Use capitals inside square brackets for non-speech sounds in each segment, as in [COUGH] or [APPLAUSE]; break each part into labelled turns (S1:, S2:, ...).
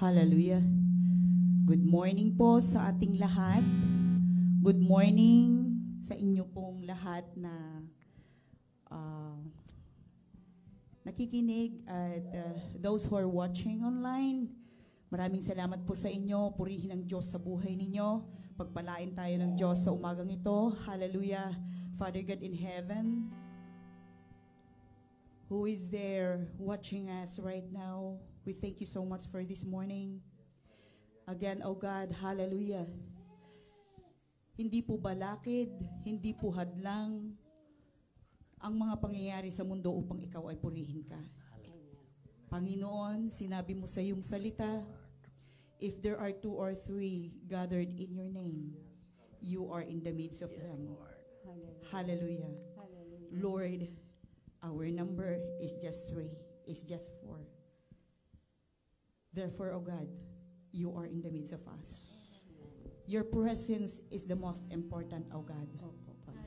S1: Hallelujah. Good morning po sa ating lahat. Good morning sa inyo pong lahat na uh, nakikinig at uh, those who are watching online. Maraming salamat po sa inyo. Purihin ang Diyos sa buhay ninyo. Pagpalain tayo ng Diyos sa umagang ito. Hallelujah. Father God in heaven, who is there watching us right now, we thank you so much for this morning. Again, oh God, hallelujah. Hindi po balakid, hindi po hadlang ang mga pangyayari sa mundo upang ikaw ay purihin ka. Panginoon, sinabi mo sa iyong salita, if there are two or three gathered in your name, you are in the midst of them. Hallelujah. Lord, our number is just three, is just four. Therefore, O God, you are in the midst of us. Your presence is the most important, O God.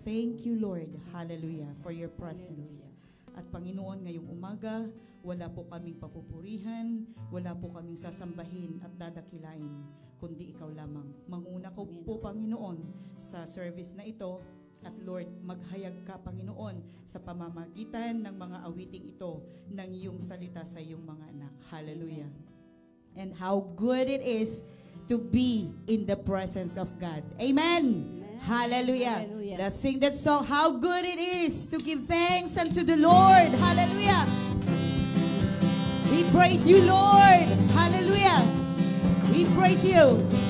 S1: Thank you, Lord. Hallelujah, for your presence. At Panginoon, ngayong umaga, wala po kaming papupurihan, wala po kaming sasambahin at dadakilain, kundi ikaw lamang. Manguna ko po, Panginoon, sa service na ito, at Lord, maghayag ka, Panginoon, sa pamamagitan ng mga awiting ito ng iyong salita sa iyong mga anak. Hallelujah. And how good it is to be in the presence of God. Amen. Hallelujah.
S2: Hallelujah.
S1: Let's sing that song. How good it is to give thanks unto the Lord. Hallelujah. We praise you, Lord. Hallelujah. We praise you.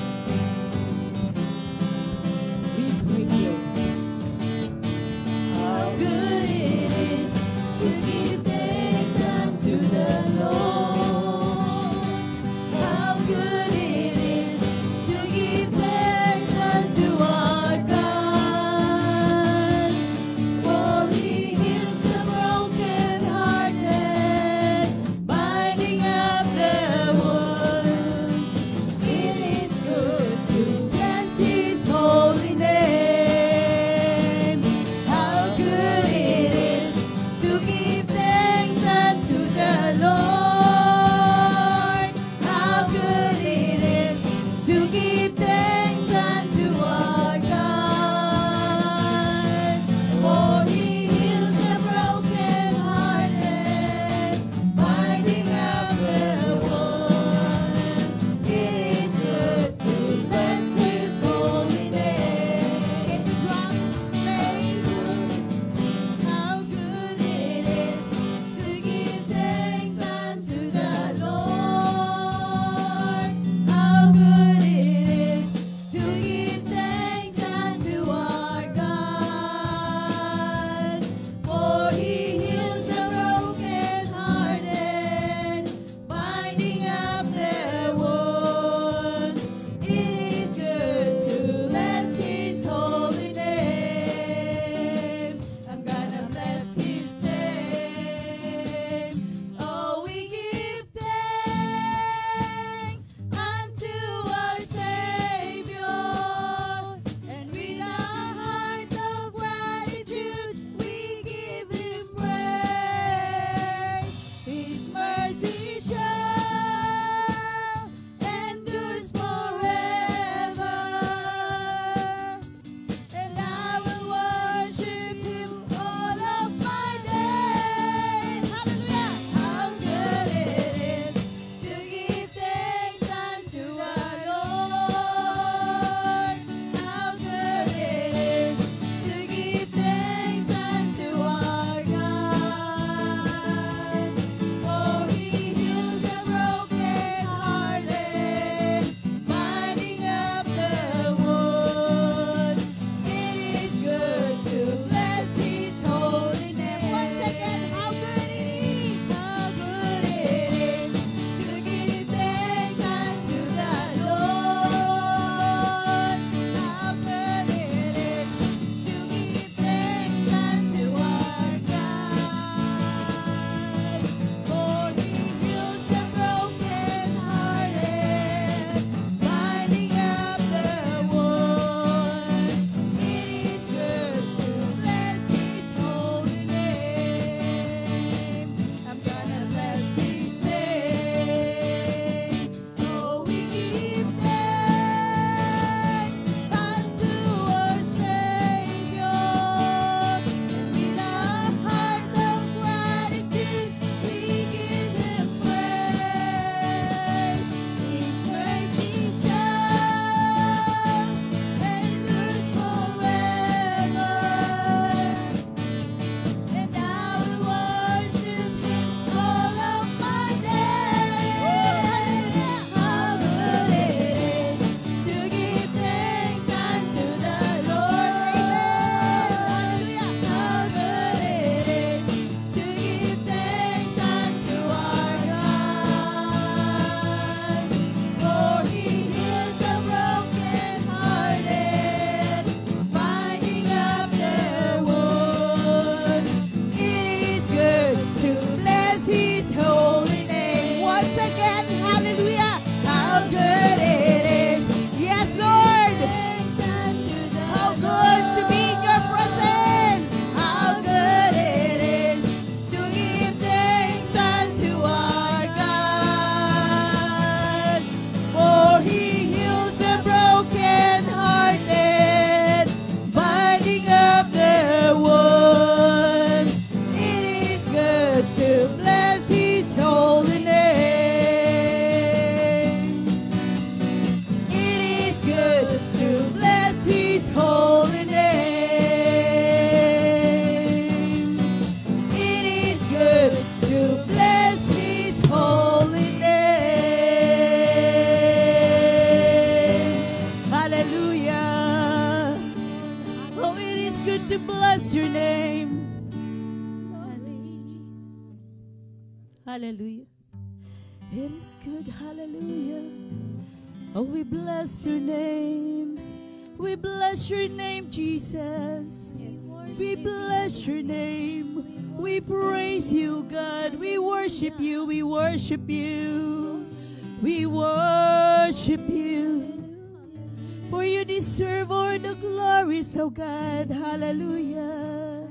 S3: Hallelujah.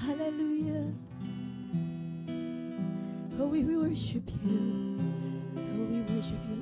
S3: Hallelujah. Oh, we worship you. Oh, we worship you.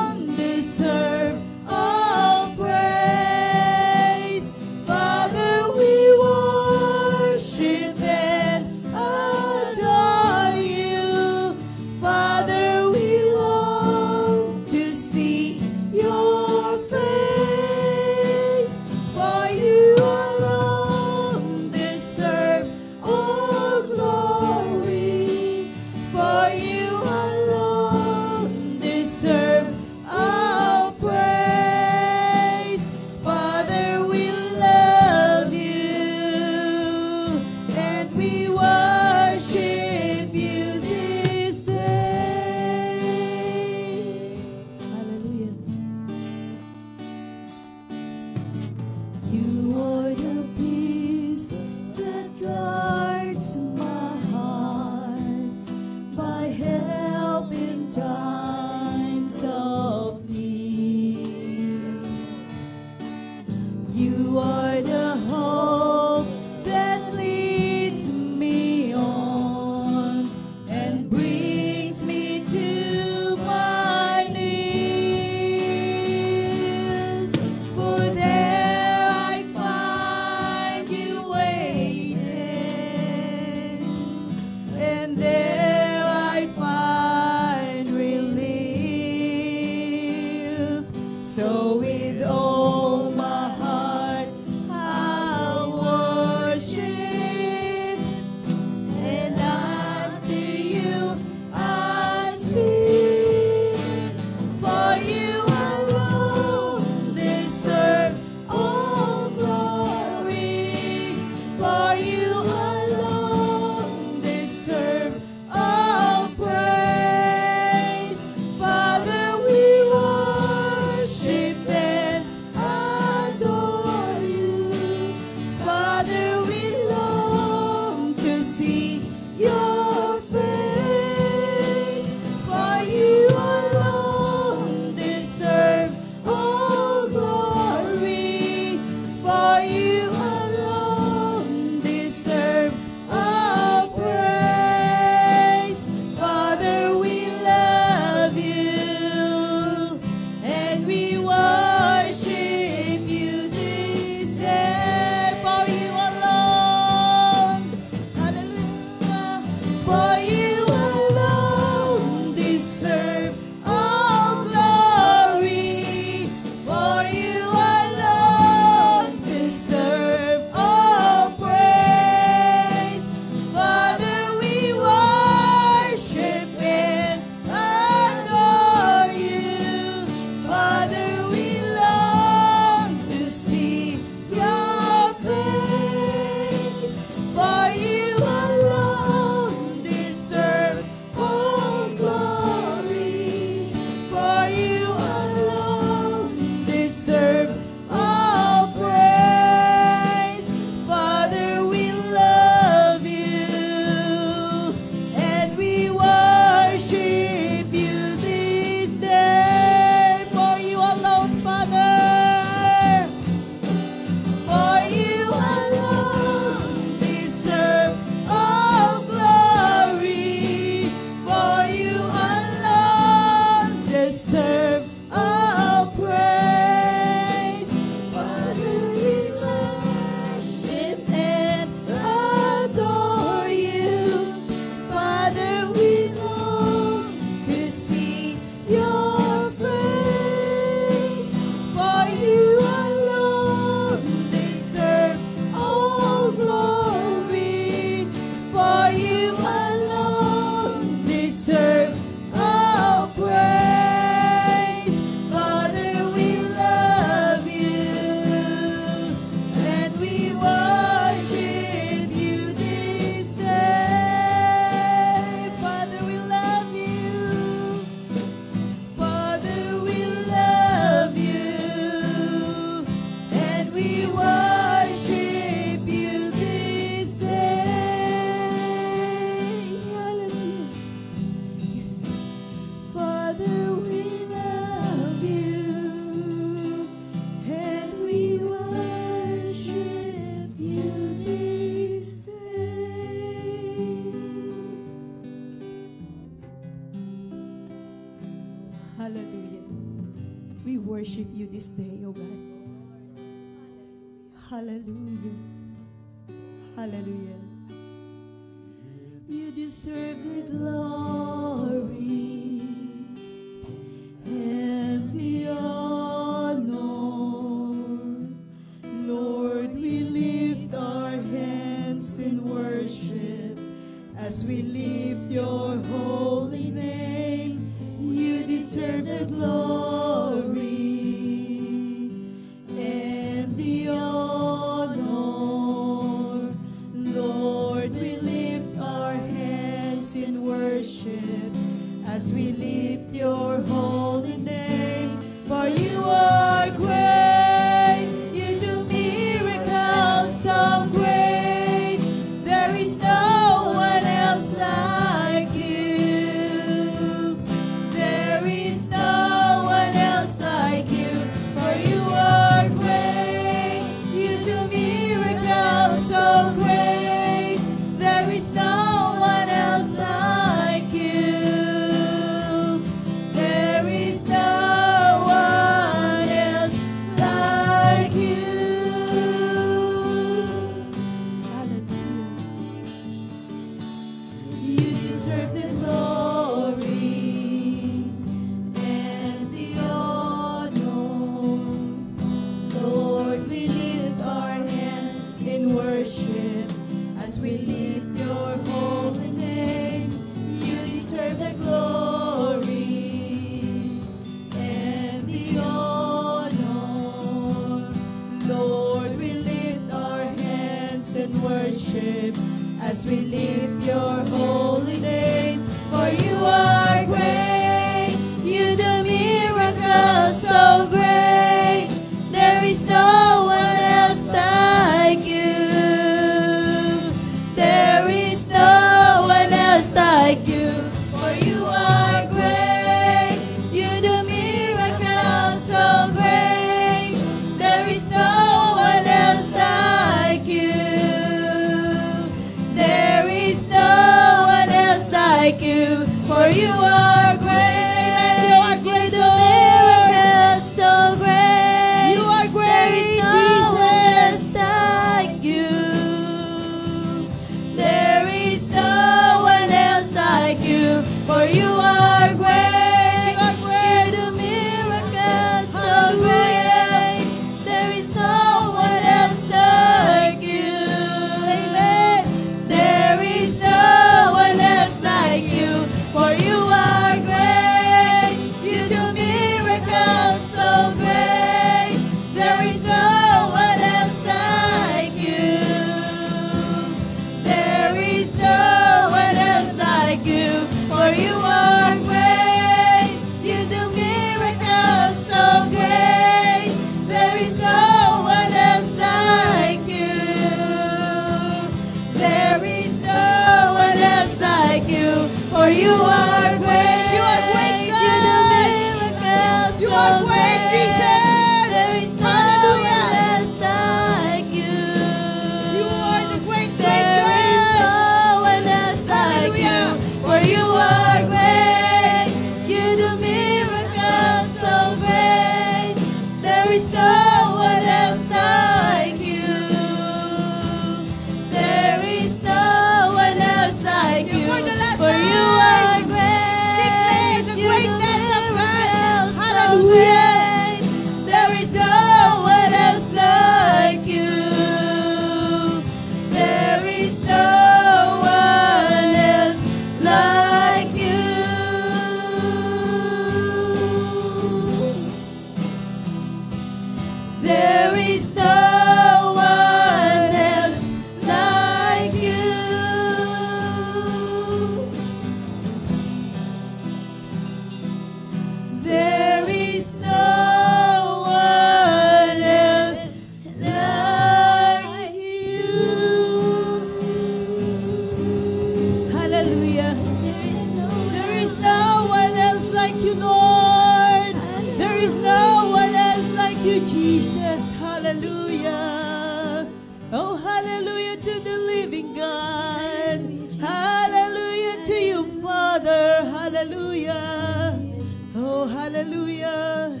S3: Hallelujah.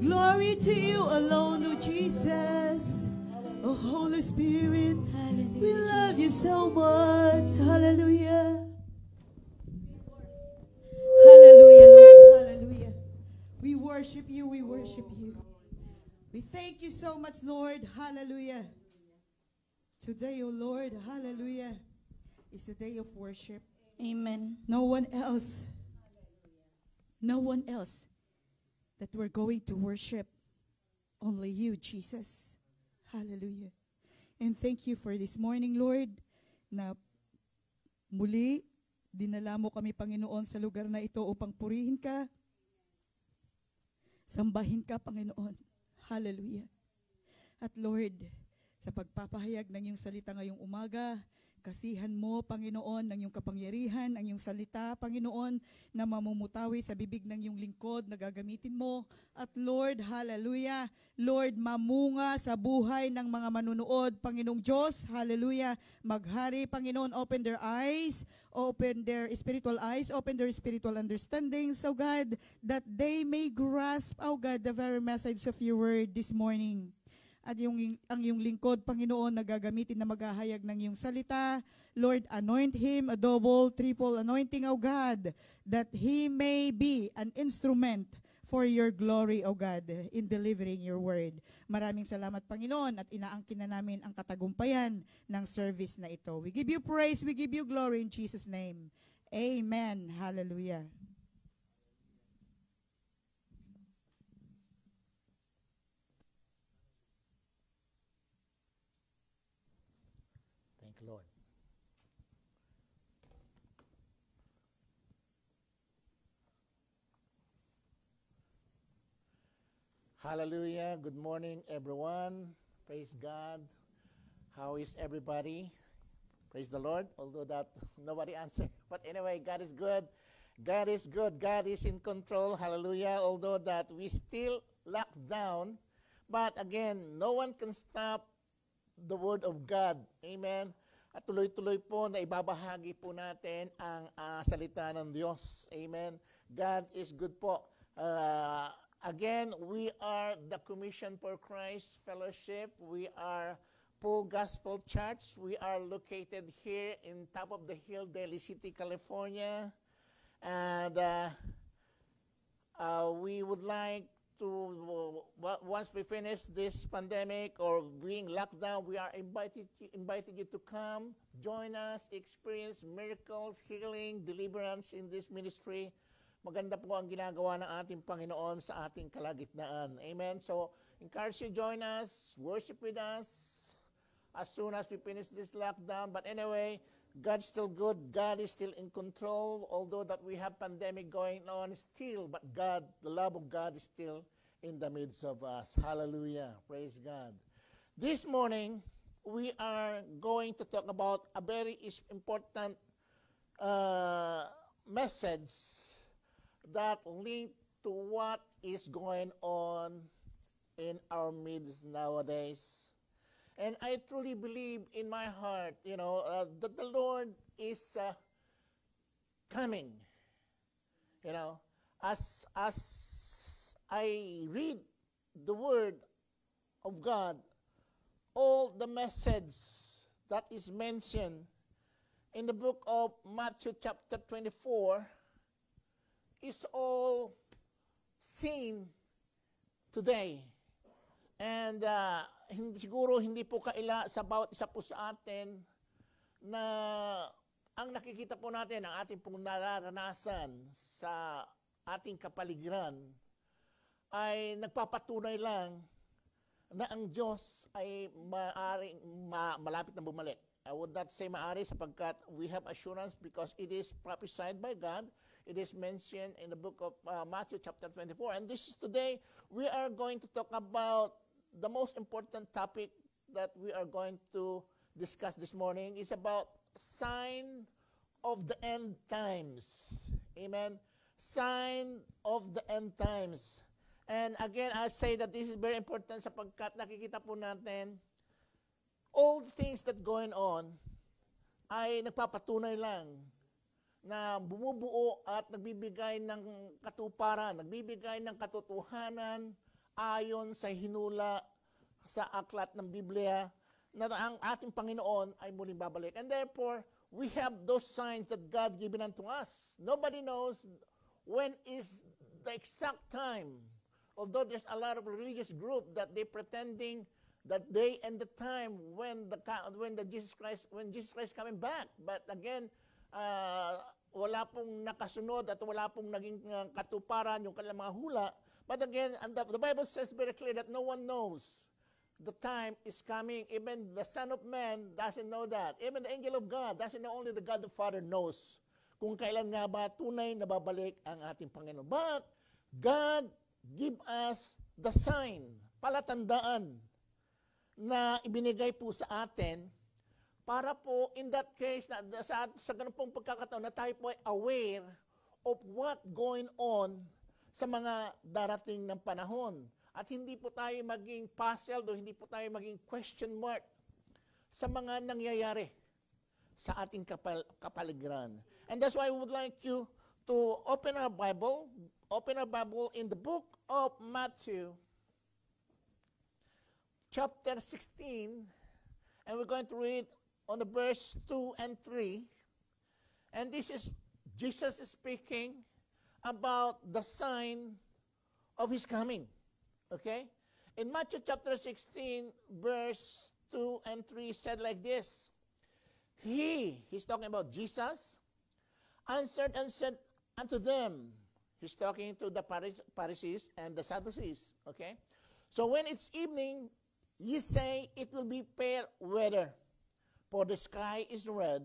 S3: Glory to you alone,
S1: oh Jesus. Oh, Holy Spirit, we love you so much. Hallelujah. Hallelujah, Lord. Hallelujah. We worship you. We worship you. We thank you so much, Lord. Hallelujah. Today, oh Lord, hallelujah, is a day of worship.
S4: Amen.
S1: No one else, no one else that we're going to worship. Only you, Jesus. Hallelujah. And thank you for this morning, Lord, na muli dinala mo kami, Panginoon, sa lugar na ito upang purihin ka. Sambahin ka, Panginoon. Hallelujah. At Lord, sa pagpapahayag ng iyong salita ngayong umaga, kasihan mo, Panginoon, ng iyong kapangyarihan, ang iyong salita, Panginoon, na mamumutawi sa bibig ng iyong lingkod na gagamitin mo. At Lord, hallelujah, Lord, mamunga sa buhay ng mga manunood, Panginoong Diyos, hallelujah, maghari, Panginoon, open their eyes, open their spiritual eyes, open their spiritual understandings, oh God, that they may grasp, oh God, the very message of your word this morning at yung ang iyong lingkod, Panginoon, na gagamitin na maghahayag ng iyong salita. Lord, anoint him a double, triple anointing, O God, that he may be an instrument for your glory, O God, in delivering your word. Maraming salamat, Panginoon, at inaangkin na namin ang katagumpayan ng service na ito. We give you praise, we give you glory in Jesus' name. Amen. Hallelujah.
S5: Thank you, Lord. Hallelujah. Good morning, everyone. Praise God. How is everybody? Praise the Lord. Although that nobody answered. [LAUGHS] But anyway, God is good. God is good. God is in control. Hallelujah. Although that we still locked down. But again, no one can stop the Word of God. Amen. At tuloy-tuloy po na ibabahagi po natin ang ah, salita ng Diyos. Amen. God is good po. Uh, again, we are the Commission for Christ Fellowship. We are Full Gospel Church. We are located here in top of the hill, Daly City, California. And uh, uh, we would like to once we finish this pandemic or being locked down, we are invited invited you to come, join us, experience miracles, healing, deliverance in this ministry. Maganda po ang ginagawa ng ating Panginoon sa ating kalagitnaan. Amen. So, encourage you join us, worship with us as soon as we finish this lockdown. But anyway, God's still good. God is still in control. Although that we have pandemic going on still, but God, the love of God is still in the midst of us. Hallelujah. Praise God. This morning, we are going to talk about a very important uh, message that link to what is going on in our midst nowadays. And I truly believe in my heart, you know, uh, that the Lord is uh, coming. You know, as as I read the Word of God, all the message that is mentioned in the book of Matthew chapter 24 is all seen today. And uh, hindi, siguro hindi po kaila sa bawat isa po sa atin na ang nakikita po natin, ang ating pong nararanasan sa ating kapaligiran ay nagpapatunay lang na ang Diyos ay maaring ma- malapit na bumalik. I would not say maari sapagkat we have assurance because it is prophesied by God. It is mentioned in the book of uh, Matthew chapter 24. And this is today, we are going to talk about the most important topic that we are going to discuss this morning is about sign of the end times. Amen. Sign of the end times. And again, I say that this is very important sapagkat nakikita po natin all the things that going on ay nagpapatunay lang na bumubuo at nagbibigay ng katuparan, nagbibigay ng katotohanan ayon sa hinula sa aklat ng Biblia na ang ating Panginoon ay muling babalik. And therefore, we have those signs that God given unto us. Nobody knows when is the exact time. Although there's a lot of religious group that they pretending that day and the time when the when the Jesus Christ when Jesus Christ coming back. But again, uh, wala pong nakasunod at wala pong naging uh, katuparan yung kanilang mga hula. But again, and the, the Bible says very clear that no one knows the time is coming. Even the Son of Man doesn't know that. Even the angel of God doesn't know. Only the God the Father knows kung kailan nga ba tunay na babalik ang ating Panginoon. But God give us the sign, palatandaan na ibinigay po sa atin para po in that case, na, sa, sa ganun pong pagkakataon na tayo po ay aware of what going on sa mga darating ng panahon. At hindi po tayo maging puzzled o hindi po tayo maging question mark sa mga nangyayari sa ating kapal, kapaligiran. And that's why I would like you to open our Bible, open our Bible in the book of Matthew, chapter 16, and we're going to read on the verse 2 and 3. And this is Jesus speaking about the sign of his coming. Okay? In Matthew chapter 16, verse 2 and 3 said like this He, he's talking about Jesus, answered and said unto them, He's talking to the Pharisees and the Sadducees. Okay? So when it's evening, ye say it will be fair weather, for the sky is red,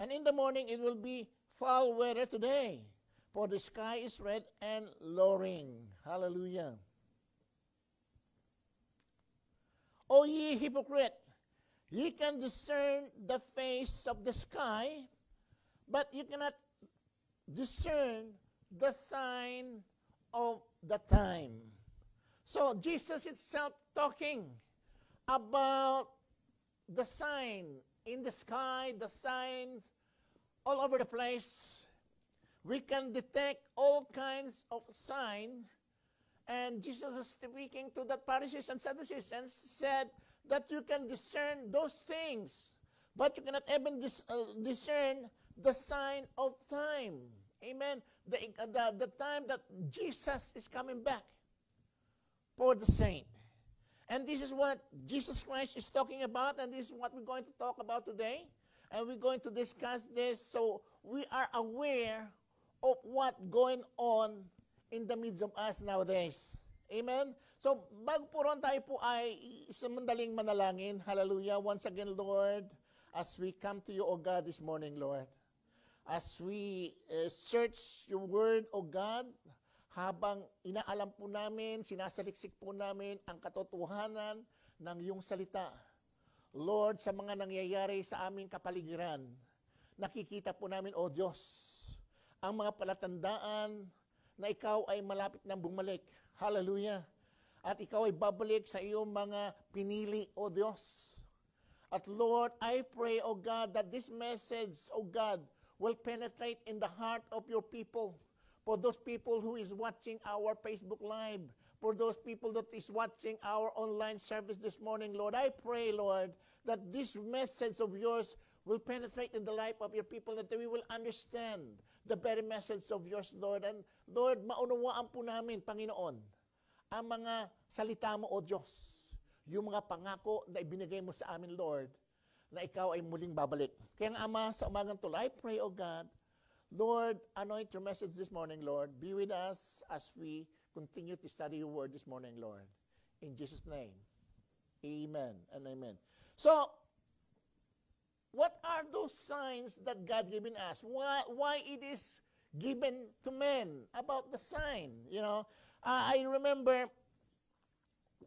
S5: and in the morning it will be foul weather today, for the sky is red and lowering. Hallelujah. O ye hypocrite, ye can discern the face of the sky, but you cannot discern the sign of the time. So Jesus itself talking about the sign in the sky, the signs all over the place. We can detect all kinds of signs. And Jesus was speaking to the Pharisees and Sadducees and said that you can discern those things, but you cannot even dis- uh, discern the sign of time. Amen. The, uh, the, the time that Jesus is coming back for the saint. And this is what Jesus Christ is talking about, and this is what we're going to talk about today. And we're going to discuss this so we are aware of what going on in the midst of us nowadays. Amen? So, bago po ron tayo po ay isang mandaling manalangin. Hallelujah. Once again, Lord, as we come to you, O God, this morning, Lord, as we uh, search your word, O God, habang inaalam po namin, sinasaliksik po namin ang katotohanan ng iyong salita. Lord, sa mga nangyayari sa aming kapaligiran, nakikita po namin, O Diyos, ang mga palatandaan na ikaw ay malapit nang bumalik. Hallelujah. At ikaw ay babalik sa iyong mga pinili, O Diyos. At Lord, I pray, O God, that this message, O God, will penetrate in the heart of your people. For those people who is watching our Facebook Live, for those people that is watching our online service this morning, Lord, I pray, Lord, that this message of yours will penetrate in the life of your people, that we will understand the very message of yours, Lord. And Lord, maunawaan po namin, Panginoon, ang mga salita mo, O Diyos, yung mga pangako na ibinigay mo sa amin, Lord, na ikaw ay muling babalik. Kaya nga, Ama, sa umagang tuloy, I pray, O God, Lord, anoint your message this morning, Lord. Be with us as we continue to study your word this morning, Lord. In Jesus' name, amen and amen. So, what are those signs that God given us? Why, why it is given to men about the sign? You know, uh, I remember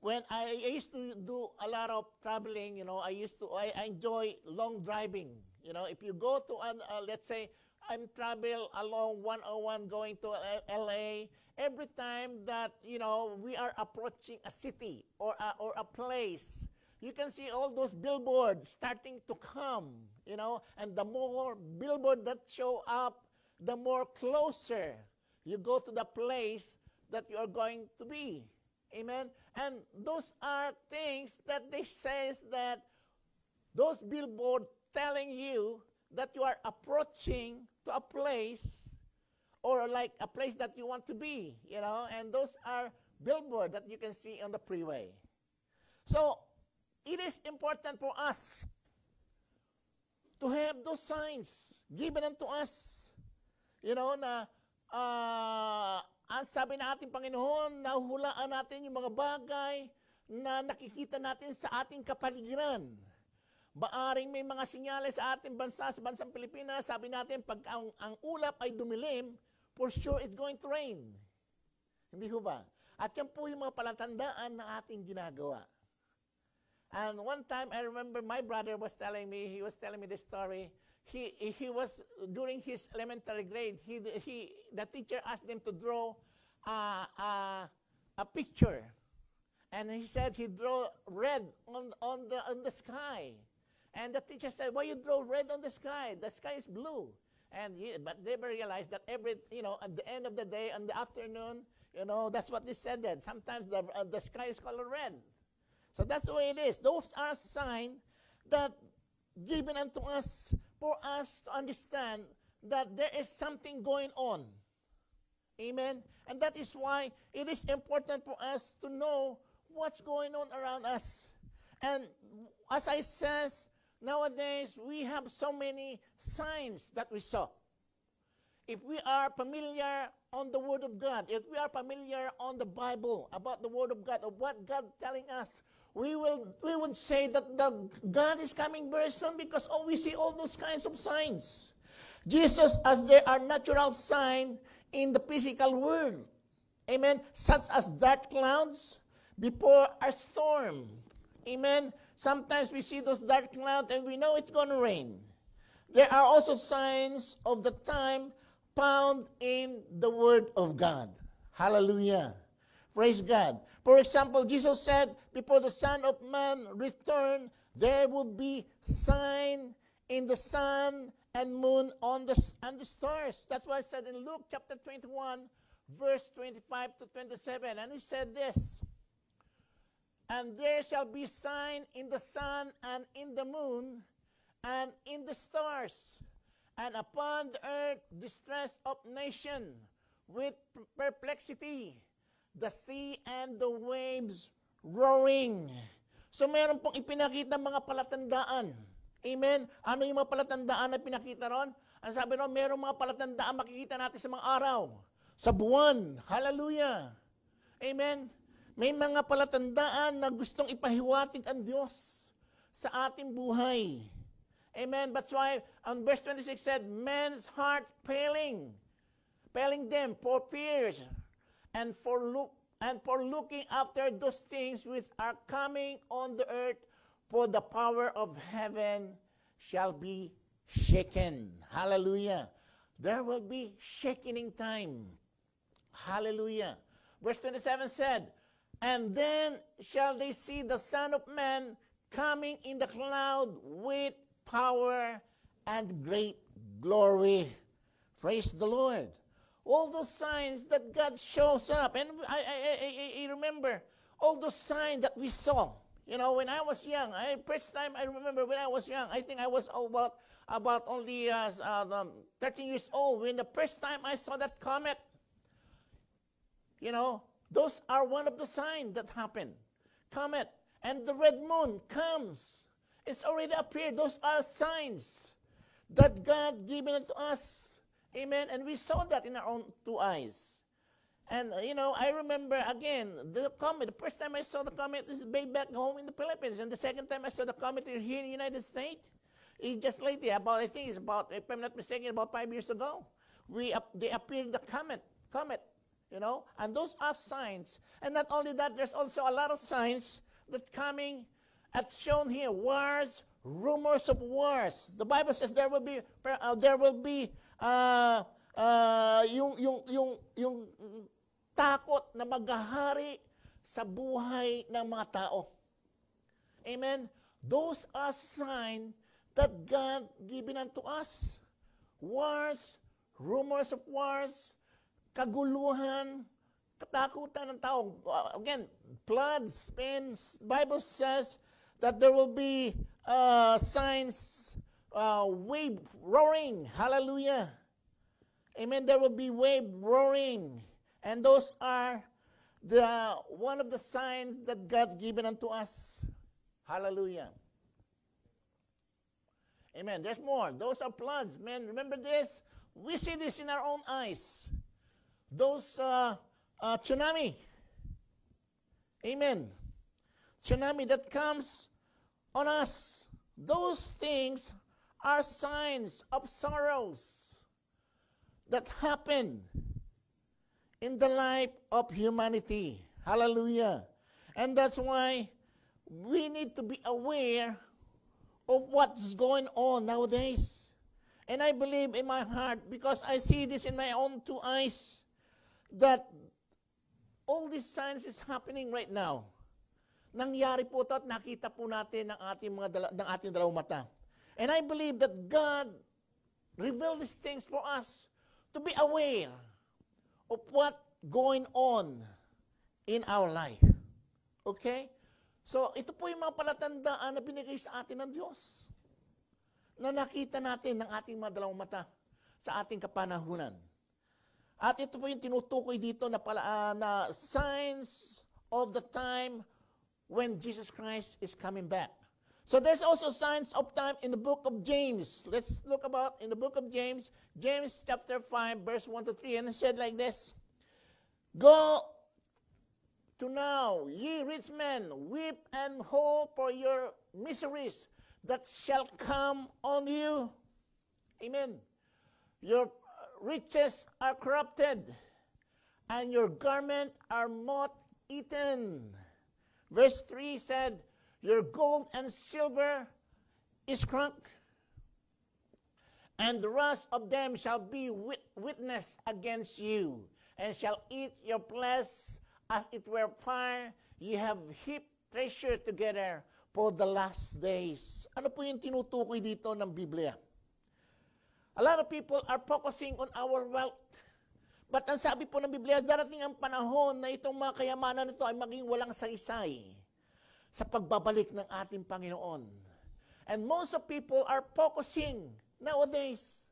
S5: when I, used to do a lot of traveling, you know, I used to, I, I enjoy long driving. You know, if you go to, uh, let's say, I'm travel along 101 going to LA, every time that, you know, we are approaching a city or a, or a place, you can see all those billboards starting to come, you know, and the more billboard that show up, the more closer you go to the place that you are going to be. Amen. And those are things that they says that those billboard telling you that you are approaching to a place or like a place that you want to be, you know, and those are billboard that you can see on the freeway. So it is important for us to have those signs given unto us. You know, na ah, ang sabi na ating Panginoon, nahuhulaan natin yung mga bagay na nakikita natin sa ating kapaligiran. Maaring may mga sinyales sa ating bansa, sa bansang Pilipinas, sabi natin, pag ang, ang ulap ay dumilim, for sure it's going to rain. Hindi ho ba? At yan po yung mga palatandaan na ating ginagawa. And one time, I remember my brother was telling me, he was telling me this story. He, he was, during his elementary grade, he, he, the teacher asked him to draw uh, uh, a picture. And he said he drew red on, on, the, on the sky. And the teacher said, why you draw red on the sky? The sky is blue. And he, but they realized that every, you know, at the end of the day, in the afternoon, you know, that's what they said then. Sometimes the, uh, the sky is color red. So that's the way it is. Those are signs that given unto us for us to understand that there is something going on. Amen. And that is why it is important for us to know what's going on around us. And as I says, nowadays we have so many signs that we saw. If we are familiar on the Word of God, if we are familiar on the Bible about the Word of God, of what God telling us, we will we would say that the God is coming very soon because oh, we see all those kinds of signs. Jesus, as there are natural signs in the physical world, amen, such as dark clouds before a storm, amen. Sometimes we see those dark clouds and we know it's going to rain. There are also signs of the time found in the Word of God. Hallelujah. Praise God. For example, Jesus said, before the Son of Man return, there would be sign in the sun and moon on the, and the stars. That's why I said in Luke chapter 21, verse 25 to 27. And he said this, And there shall be sign in the sun and in the moon and in the stars, and upon the earth distress of nation with perplexity, the sea and the waves roaring. So meron pong ipinakita mga palatandaan. Amen? Ano yung mga palatandaan na pinakita ron? Ang sabi ron, meron mga palatandaan makikita natin sa mga araw, sa buwan. Hallelujah. Amen? May mga palatandaan na gustong ipahiwatig ang Diyos sa ating buhay. Amen. That's why on verse 26 said, Men's heart failing, failing them for fears and for look and for looking after those things which are coming on the earth, for the power of heaven shall be shaken. Hallelujah. There will be shaking time. Hallelujah. Verse 27 said, And then shall they see the Son of Man coming in the cloud with power and great glory. Praise the Lord. All those signs that God shows up. And I, I, I, I remember all those signs that we saw. You know, when I was young, I first time I remember when I was young, I think I was about about only uh, uh, 13 years old when the first time I saw that comet. You know, those are one of the signs that happen. Comet and the red moon comes. It's already appeared. Those are signs that God given to us. Amen. And we saw that in our own two eyes. And, uh, you know, I remember again, the comet, the first time I saw the comet is way back home in the Philippines. And the second time I saw the comet here in the United States, it just lately, about, I think it's about, if I'm not mistaken, about five years ago, we up, they appeared the comet, comet, you know, and those are signs. And not only that, there's also a lot of signs that coming At shown here, wars, rumors of wars. The Bible says there will be uh, there will be uh, uh, yung yung yung yung takot na maghahari sa buhay ng mga tao. Amen. Those are signs that God given unto us. Wars, rumors of wars, kaguluhan, katakutan ng tao. Uh, again, floods, pains. Bible says that there will be uh, signs, uh, wave roaring. Hallelujah. Amen. There will be wave roaring. And those are the one of the signs that God given unto us. Hallelujah. Amen. There's more. Those are floods. Man, remember this? We see this in our own eyes. Those uh, uh, tsunami. Amen. Tsunami that comes on us. Those things are signs of sorrows that happen in the life of humanity. Hallelujah. And that's why we need to be aware of what's going on nowadays. And I believe in my heart, because I see this in my own two eyes, that all these signs is happening right now. Nangyari po ito at nakita po natin ng ating, mga dala, ng ating dalawang mata. And I believe that God revealed these things for us to be aware of what going on in our life. Okay? So, ito po yung mga palatandaan na binigay sa atin ng Diyos. Na nakita natin ng ating mga dalawang mata sa ating kapanahunan. At ito po yung tinutukoy dito na, pala, uh, na signs of the time when Jesus Christ is coming back. So there's also signs of time in the book of James. Let's look about in the book of James, James chapter 5, verse 1 to 3. And it said like this Go to now, ye rich men, weep and hope for your miseries that shall come on you. Amen. Your riches are corrupted, and your garment are moth eaten. Verse 3 said, Your gold and silver is crunk, and the rust of them shall be wit- witness against you, and shall eat your flesh as it were fire. Ye have heaped treasure together for the last days. Ano po yung tinutukoy dito ng Biblia? A lot of people are focusing on our wealth. But ang sabi po ng Biblia, darating ang panahon na itong mga kayamanan nito ay maging walang saysay sa pagbabalik ng ating Panginoon. And most of people are focusing nowadays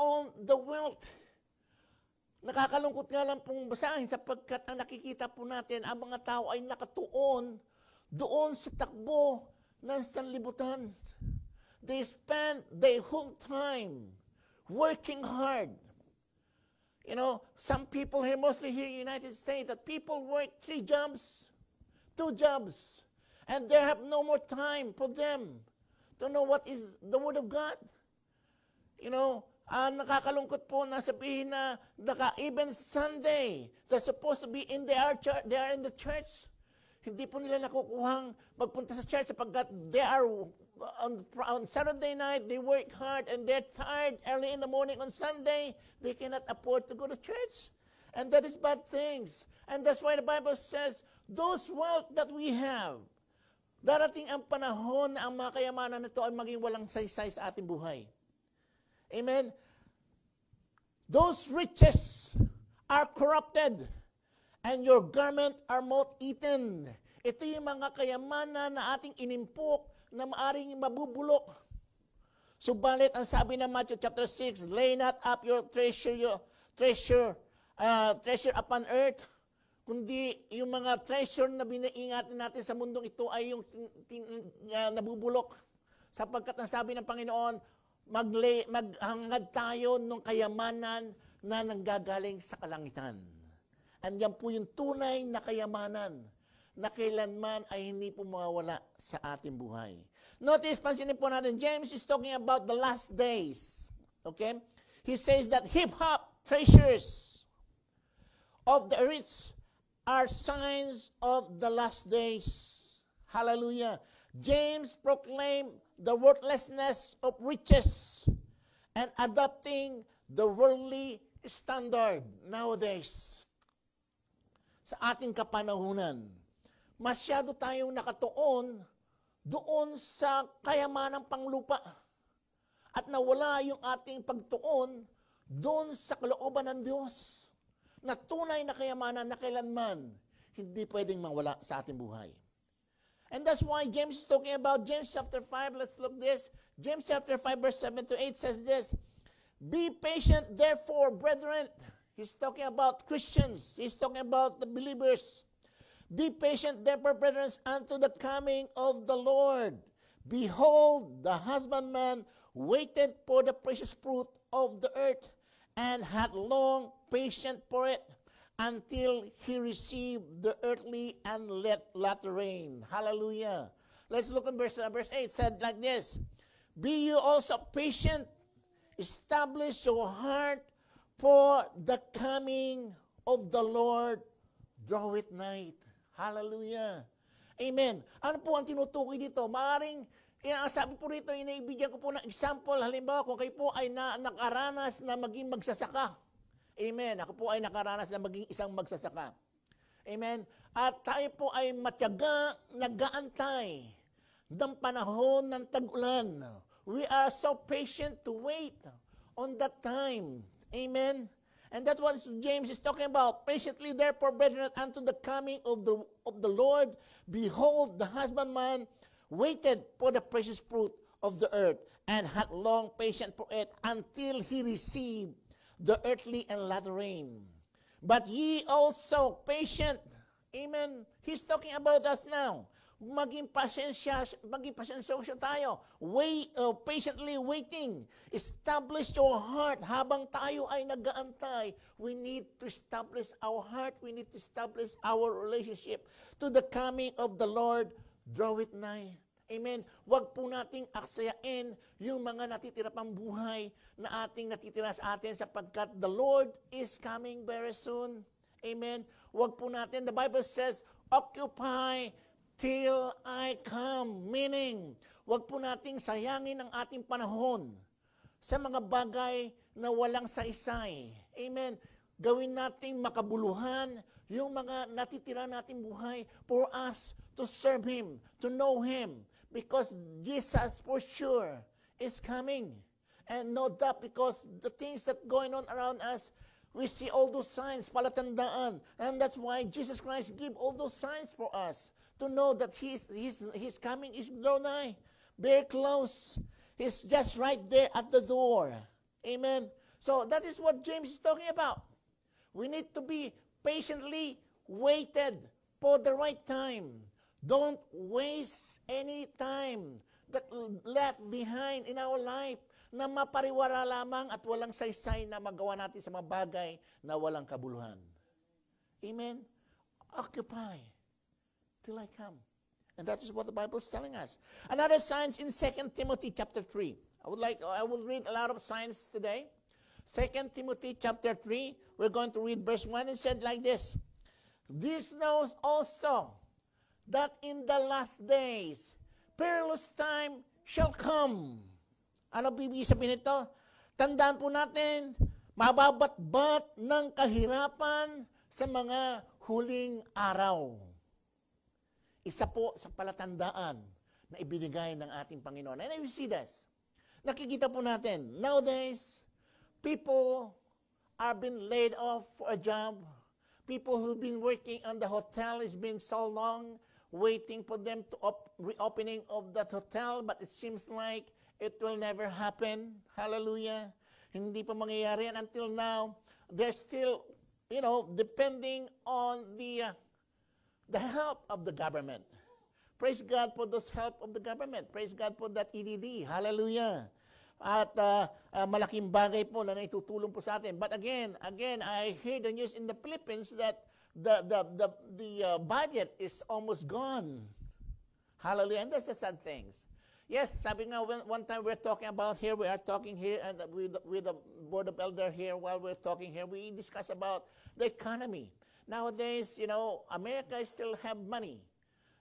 S5: on the wealth. Nakakalungkot nga lang pong basahin sapagkat ang nakikita po natin, ang mga tao ay nakatuon doon sa takbo ng sanlibutan. They spend their whole time working hard. You know, some people here, mostly here in the United States, that people work three jobs, two jobs, and they have no more time for them to know what is the Word of God. You know, uh, nakakalungkot po na sabihin na naka, even Sunday, they're supposed to be in their church, they are in the church. Hindi po nila nakukuhang magpunta sa church sapagkat they are on, on Saturday night, they work hard and they're tired early in the morning on Sunday. They cannot afford to go to church. And that is bad things. And that's why the Bible says, those wealth that we have, darating ang panahon na ang mga kayamanan nito ay maging walang saysay sa ating buhay. Amen? Those riches are corrupted and your garment are moth-eaten. Ito yung mga kayamanan na ating inimpok na maaring mabubulok. Subalit, ang sabi ng Matthew chapter 6, lay not up your treasure, your treasure, uh, treasure upon earth, kundi yung mga treasure na biniingatan natin sa mundong ito ay yung uh, nabubulok. Sapagkat ang sabi ng Panginoon, maglay, maghangad tayo ng kayamanan na nanggagaling sa kalangitan. Andiyan po yung tunay na kayamanan na kailanman ay hindi po mawawala sa ating buhay. Notice, pansinin po natin, James is talking about the last days. Okay? He says that hip-hop treasures of the rich are signs of the last days. Hallelujah. James proclaimed the worthlessness of riches and adopting the worldly standard nowadays. Sa ating kapanahunan, masyado tayong nakatuon doon sa kayamanang panglupa at nawala yung ating pagtuon doon sa kalooban ng Diyos na tunay na kayamanan na kailanman hindi pwedeng mawala sa ating buhay. And that's why James is talking about James chapter 5. Let's look this. James chapter 5 verse 7 to 8 says this. Be patient therefore, brethren. He's talking about Christians. He's talking about the believers. Be patient therefore, brethren, unto the coming of the Lord. Behold, the husbandman waited for the precious fruit of the earth, and had long patient for it, until he received the earthly and let latter rain. Hallelujah. Let's look at verse, uh, verse 8. It said like this Be you also patient, establish your heart, for the coming of the Lord draweth nigh. Hallelujah. Amen. Ano po ang tinutukoy dito? Maaring, sabi po rito, inaibigyan ko po ng example. Halimbawa, kung kayo po ay na, nakaranas na maging magsasaka. Amen. Ako po ay nakaranas na maging isang magsasaka. Amen. At tayo po ay matyaga, nagaantay ng panahon ng tag-ulan. We are so patient to wait on that time. Amen. And that's what James is talking about. Patiently, therefore, brethren, unto the coming of the, of the Lord, behold, the husbandman waited for the precious fruit of the earth, and had long patience for it until he received the earthly and latter rain. But ye also patient. Amen. He's talking about us now. Maging pasensya, maging pasensyoso tayo. Wait, uh, patiently waiting. Establish your heart habang tayo ay nagaantay. We need to establish our heart. We need to establish our relationship to the coming of the Lord. Draw it nigh. Amen. Huwag po nating aksayain yung mga natitira pang buhay na ating natitira sa atin sapagkat the Lord is coming very soon. Amen. Huwag po natin, the Bible says, occupy till I come. Meaning, huwag po nating sayangin ang ating panahon sa mga bagay na walang saysay. Amen. Gawin nating makabuluhan yung mga natitira nating buhay for us to serve Him, to know Him. Because Jesus for sure is coming. And no doubt because the things that going on around us, we see all those signs, palatandaan. And that's why Jesus Christ give all those signs for us to know that His, his, his coming is draw nigh, very close. He's just right there at the door. Amen. So that is what James is talking about. We need to be patiently waited for the right time. Don't waste any time that left behind in our life na mapariwara lamang at walang saysay na magawa natin sa mga bagay na walang kabuluhan. Amen? Occupy till I come. And that is what the Bible is telling us. Another signs in 2 Timothy chapter 3. I would like I will read a lot of signs today. 2 Timothy chapter 3, we're going to read verse 1 and said like this. This knows also that in the last days, perilous time shall come. Ano bibig sabihin nito? Tandaan po natin, mababatbat ng kahirapan sa mga huling araw. Isa po sa palatandaan na ibinigay ng ating Panginoon. And we see this. Nakikita po natin, nowadays, people are being laid off for a job. People who've been working on the hotel has been so long waiting for them to op- reopening of that hotel, but it seems like it will never happen. Hallelujah. Hindi pa mangyayari yan until now. They're still, you know, depending on the uh, the help of the government. Praise God for those help of the government. Praise God for that EDD. Hallelujah. At uh, uh, malaking bagay po na naitutulong po sa atin. But again, again, I hear the news in the Philippines that the the the, the uh, budget is almost gone. Hallelujah. And that's the sad things. Yes, sabi nga, when, one time we're talking about here, we are talking here and with, with the board of elder here, while we're talking here, we discuss about the economy. Nowadays, you know, America still have money.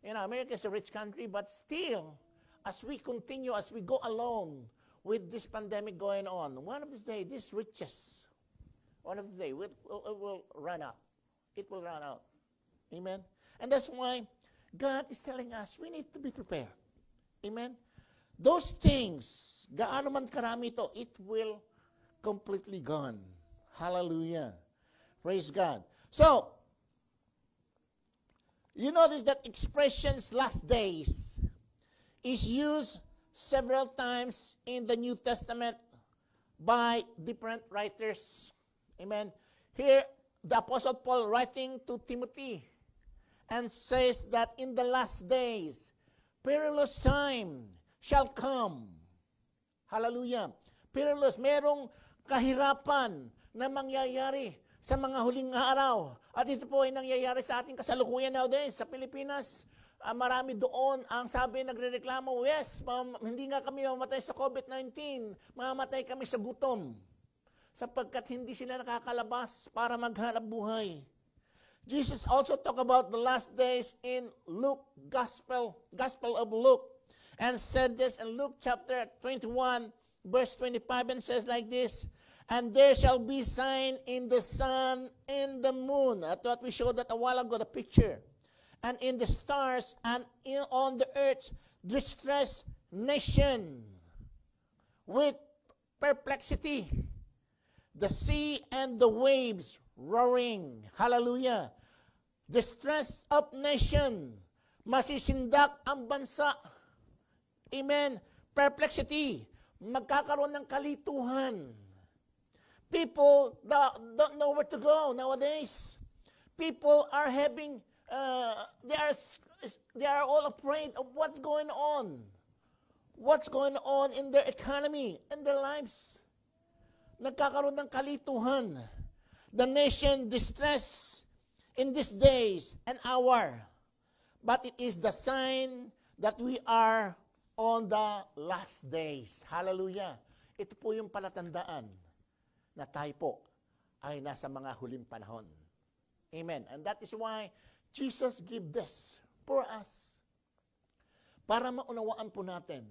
S5: You know, America is a rich country, but still, as we continue, as we go along with this pandemic going on, one of these days, this riches, one of these days, will, will, will run out. It will run out. Amen? And that's why God is telling us we need to be prepared. Amen? Those things, gaano man karami ito, it will completely gone. Hallelujah. Praise God. So, you notice that expressions last days is used several times in the New Testament by different writers. Amen. Here, the Apostle Paul writing to Timothy and says that in the last days, perilous time shall come. Hallelujah. Perilous, merong kahirapan na mangyayari sa mga huling araw. At ito po ay nangyayari sa ating kasalukuyan nowadays sa Pilipinas. Ah, marami doon ang sabi nagrereklamo, yes, hindi nga kami mamatay sa COVID-19, mamatay kami sa gutom. Sapagkat hindi sila nakakalabas para maghanap buhay. Jesus also talk about the last days in Luke Gospel, Gospel of Luke, and said this in Luke chapter 21, verse 25, and says like this, And there shall be sign in the sun and the moon. I thought we showed that a while ago, the picture. And in the stars and in, on the earth, distress nation with perplexity the sea and the waves roaring. Hallelujah. Distress of nation. Masisindak ang bansa. Amen. Perplexity. Magkakaroon ng kalituhan. People don't know where to go nowadays. People are having, uh, they are they are all afraid of what's going on. What's going on in their economy, in their lives nagkakaroon ng kalituhan. The nation distress in these days and hour. But it is the sign that we are on the last days. Hallelujah. Ito po yung palatandaan na tayo po ay nasa mga huling panahon. Amen. And that is why Jesus gave this for us. Para maunawaan po natin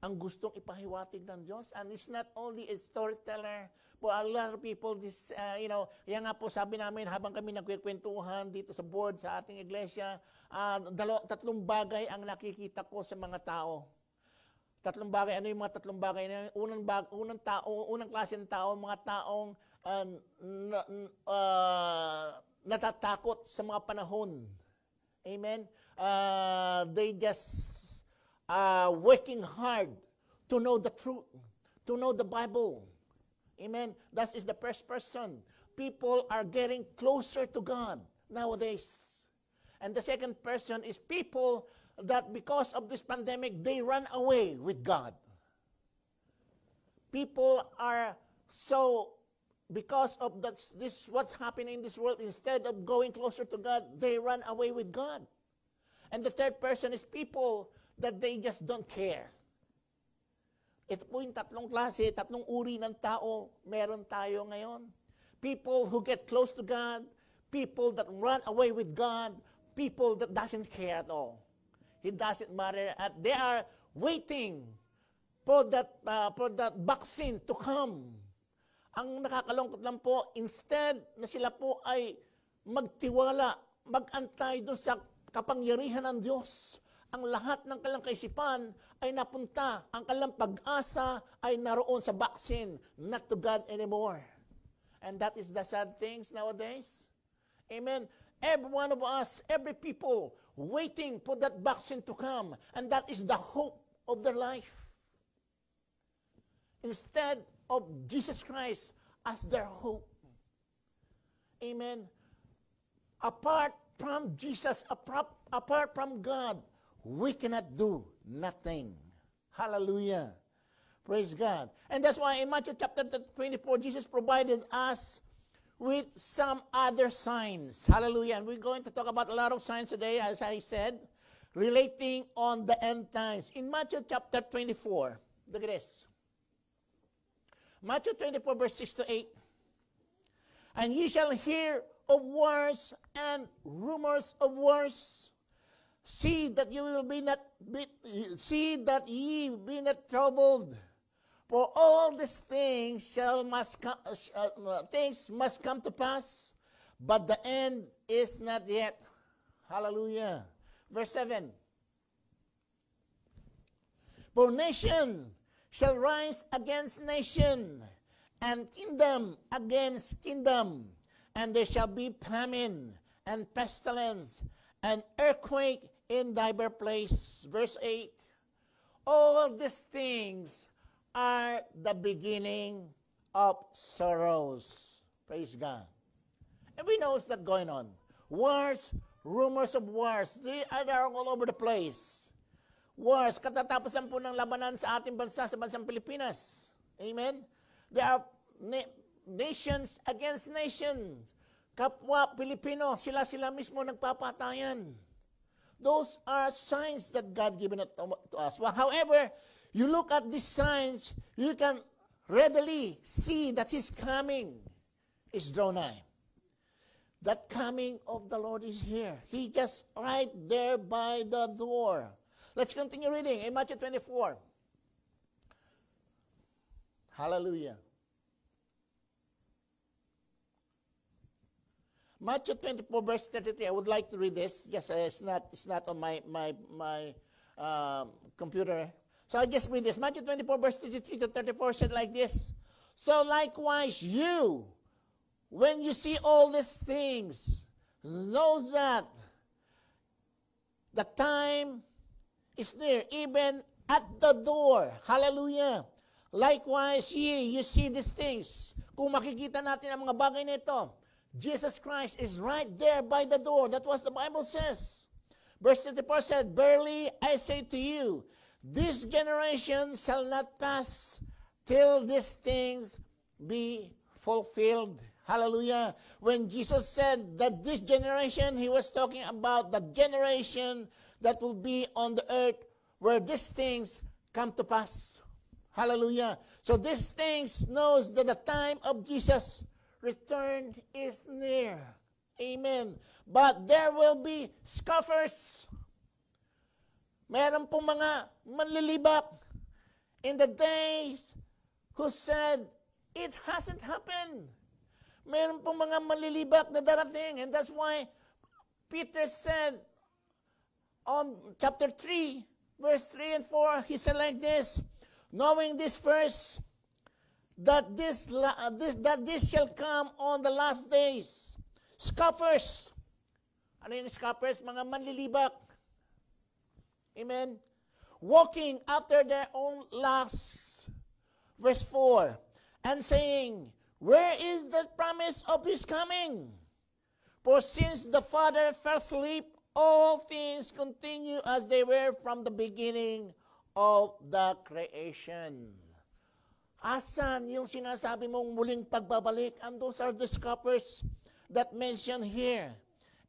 S5: ang gustong ipahiwatig ng Diyos. And it's not only a storyteller, but a lot of people, this, uh, you know, yan nga po sabi namin habang kami nagkikwentuhan dito sa board sa ating iglesia, uh, dalo, tatlong bagay ang nakikita ko sa mga tao. Tatlong bagay, ano yung mga tatlong bagay na? Unang, bag, unang tao, unang klase ng tao, mga taong uh, na, uh, natatakot sa mga panahon. Amen? Uh, they just uh, working hard to know the truth, to know the Bible. Amen. That is the first person. People are getting closer to God nowadays. And the second person is people that because of this pandemic, they run away with God. People are so, because of that, this what's happening in this world, instead of going closer to God, they run away with God. And the third person is people that they just don't care. Ito po yung tatlong klase, tatlong uri ng tao meron tayo ngayon. People who get close to God, people that run away with God, people that doesn't care at all. It doesn't matter. At they are waiting for that, uh, for that vaccine to come. Ang nakakalungkot lang po, instead na sila po ay magtiwala, magantay doon sa kapangyarihan ng Diyos, ang lahat ng kanilang kaisipan ay napunta, ang kanilang pag-asa ay naroon sa vaccine, not to God anymore. And that is the sad things nowadays. Amen. Every one of us, every people, waiting for that vaccine to come. And that is the hope of their life. Instead of Jesus Christ as their hope. Amen. Apart from Jesus, apart, apart from God, we cannot do nothing. Hallelujah. Praise God. And that's why in Matthew chapter 24, Jesus provided us with some other signs. Hallelujah. And we're going to talk about a lot of signs today, as I said, relating on the end times. In Matthew chapter 24, look at this. Matthew 24, verse 6 to 8. And ye shall hear of wars and rumors of wars. See that you will be not be, see that ye be not troubled. For all these things shall must come, uh, things must come to pass, but the end is not yet. Hallelujah. Verse 7. For nation shall rise against nation, and kingdom against kingdom, and there shall be famine and pestilence and earthquake in diver place. Verse 8. All these things are the beginning of sorrows. Praise God. And we know that going on. Wars, rumors of wars, they are all over the place. Wars, katatapos lang po ng labanan sa ating bansa, sa bansang Pilipinas. Amen? There are na- nations against nations. Kapwa Pilipino, sila-sila mismo nagpapatayan. Those are signs that God given to us. Well, however, you look at these signs, you can readily see that His coming is drawn nigh. That coming of the Lord is here. He just right there by the door. Let's continue reading in Matthew 24. Hallelujah. Matthew 24, verse 33. I would like to read this. Yes, it's not it's not on my my my um, computer. So I just read this. Matthew 24, verse 33 to 34 said like this. So likewise, you, when you see all these things, know that the time is near, even at the door. Hallelujah. Likewise, ye, you see these things. Kung makikita natin ang mga bagay na ito, Jesus Christ is right there by the door. That was the Bible says. Verse 34 said, Verily I say to you, this generation shall not pass till these things be fulfilled. Hallelujah. When Jesus said that this generation, he was talking about the generation that will be on the earth where these things come to pass. Hallelujah. So these things knows that the time of Jesus return is near. Amen. But there will be scoffers. Meron pong mga manlilibak in the days who said, it hasn't happened. Meron pong mga manlilibak na darating. And that's why Peter said on chapter 3, verse 3 and 4, he said like this, knowing this first, that this, this that this shall come on the last days. Scoffers. Ano yung scoffers? Mga manlilibak. Amen. Walking after their own lusts. Verse 4. And saying, Where is the promise of his coming? For since the Father fell asleep, all things continue as they were from the beginning of the creation. Asan yung sinasabi mong muling pagbabalik? And those are the scoffers that mentioned here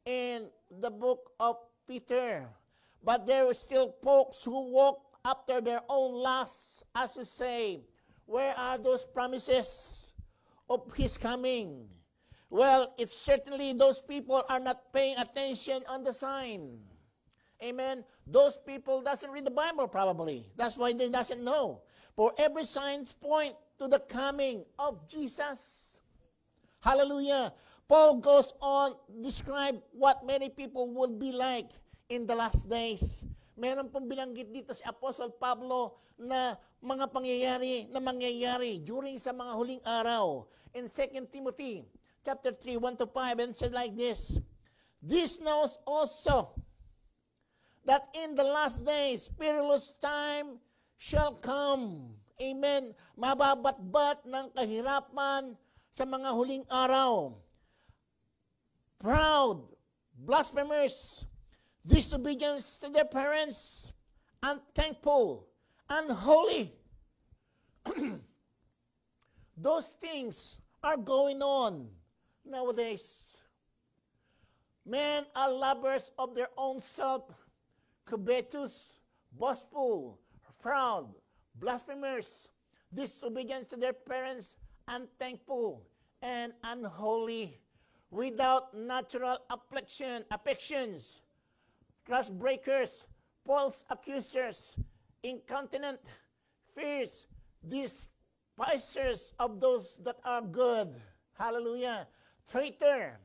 S5: in the book of Peter. But there were still folks who walk after their own lusts, as you say. Where are those promises of His coming? Well, it's certainly those people are not paying attention on the sign. Amen. Those people doesn't read the Bible probably. That's why they doesn't know. For every signs point to the coming of Jesus. Hallelujah. Paul goes on describe what many people would be like in the last days. Meron pong binanggit dito si Apostle Pablo na mga pangyayari na mangyayari during sa mga huling araw. In 2 Timothy chapter 3, 1 to 5, and said like this, This knows also that in the last days, perilous time shall come. Amen. Mababatbat ng kahirapan sa mga huling araw. Proud, blasphemers, disobedience to their parents, unthankful, unholy. [CLEARS THROAT] Those things are going on nowadays. Men are lovers of their own self, covetous, boastful, proud, blasphemers, disobedient to their parents, unthankful, and unholy, without natural affections, cross breakers, false accusers, incontinent, fierce, despisers of those that are good. Hallelujah. Traitor,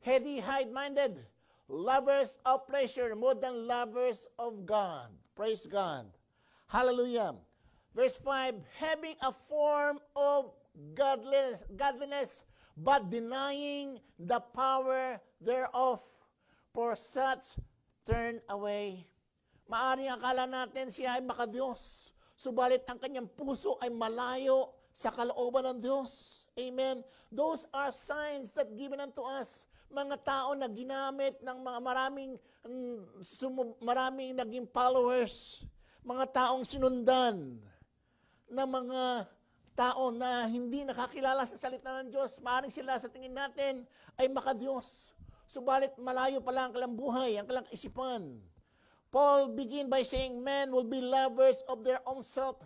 S5: heady, high-minded, lovers of pleasure more than lovers of God. Praise God. Hallelujah. Verse 5, having a form of godliness, godliness but denying the power thereof. For such turn away. Maaring akala natin siya ay makadiyos. Subalit ang kanyang puso ay malayo sa kalooban ng Diyos. Amen. Those are signs that given unto us. Mga tao na ginamit ng mga maraming mm, sumu- maraming naging followers. Mga taong sinundan na mga tao na hindi nakakilala sa salita ng Diyos. Maaring sila sa tingin natin ay makadiyos. Subalit malayo pala ang kalang buhay, ang kalang isipan. Paul begin by saying men will be lovers of their own self,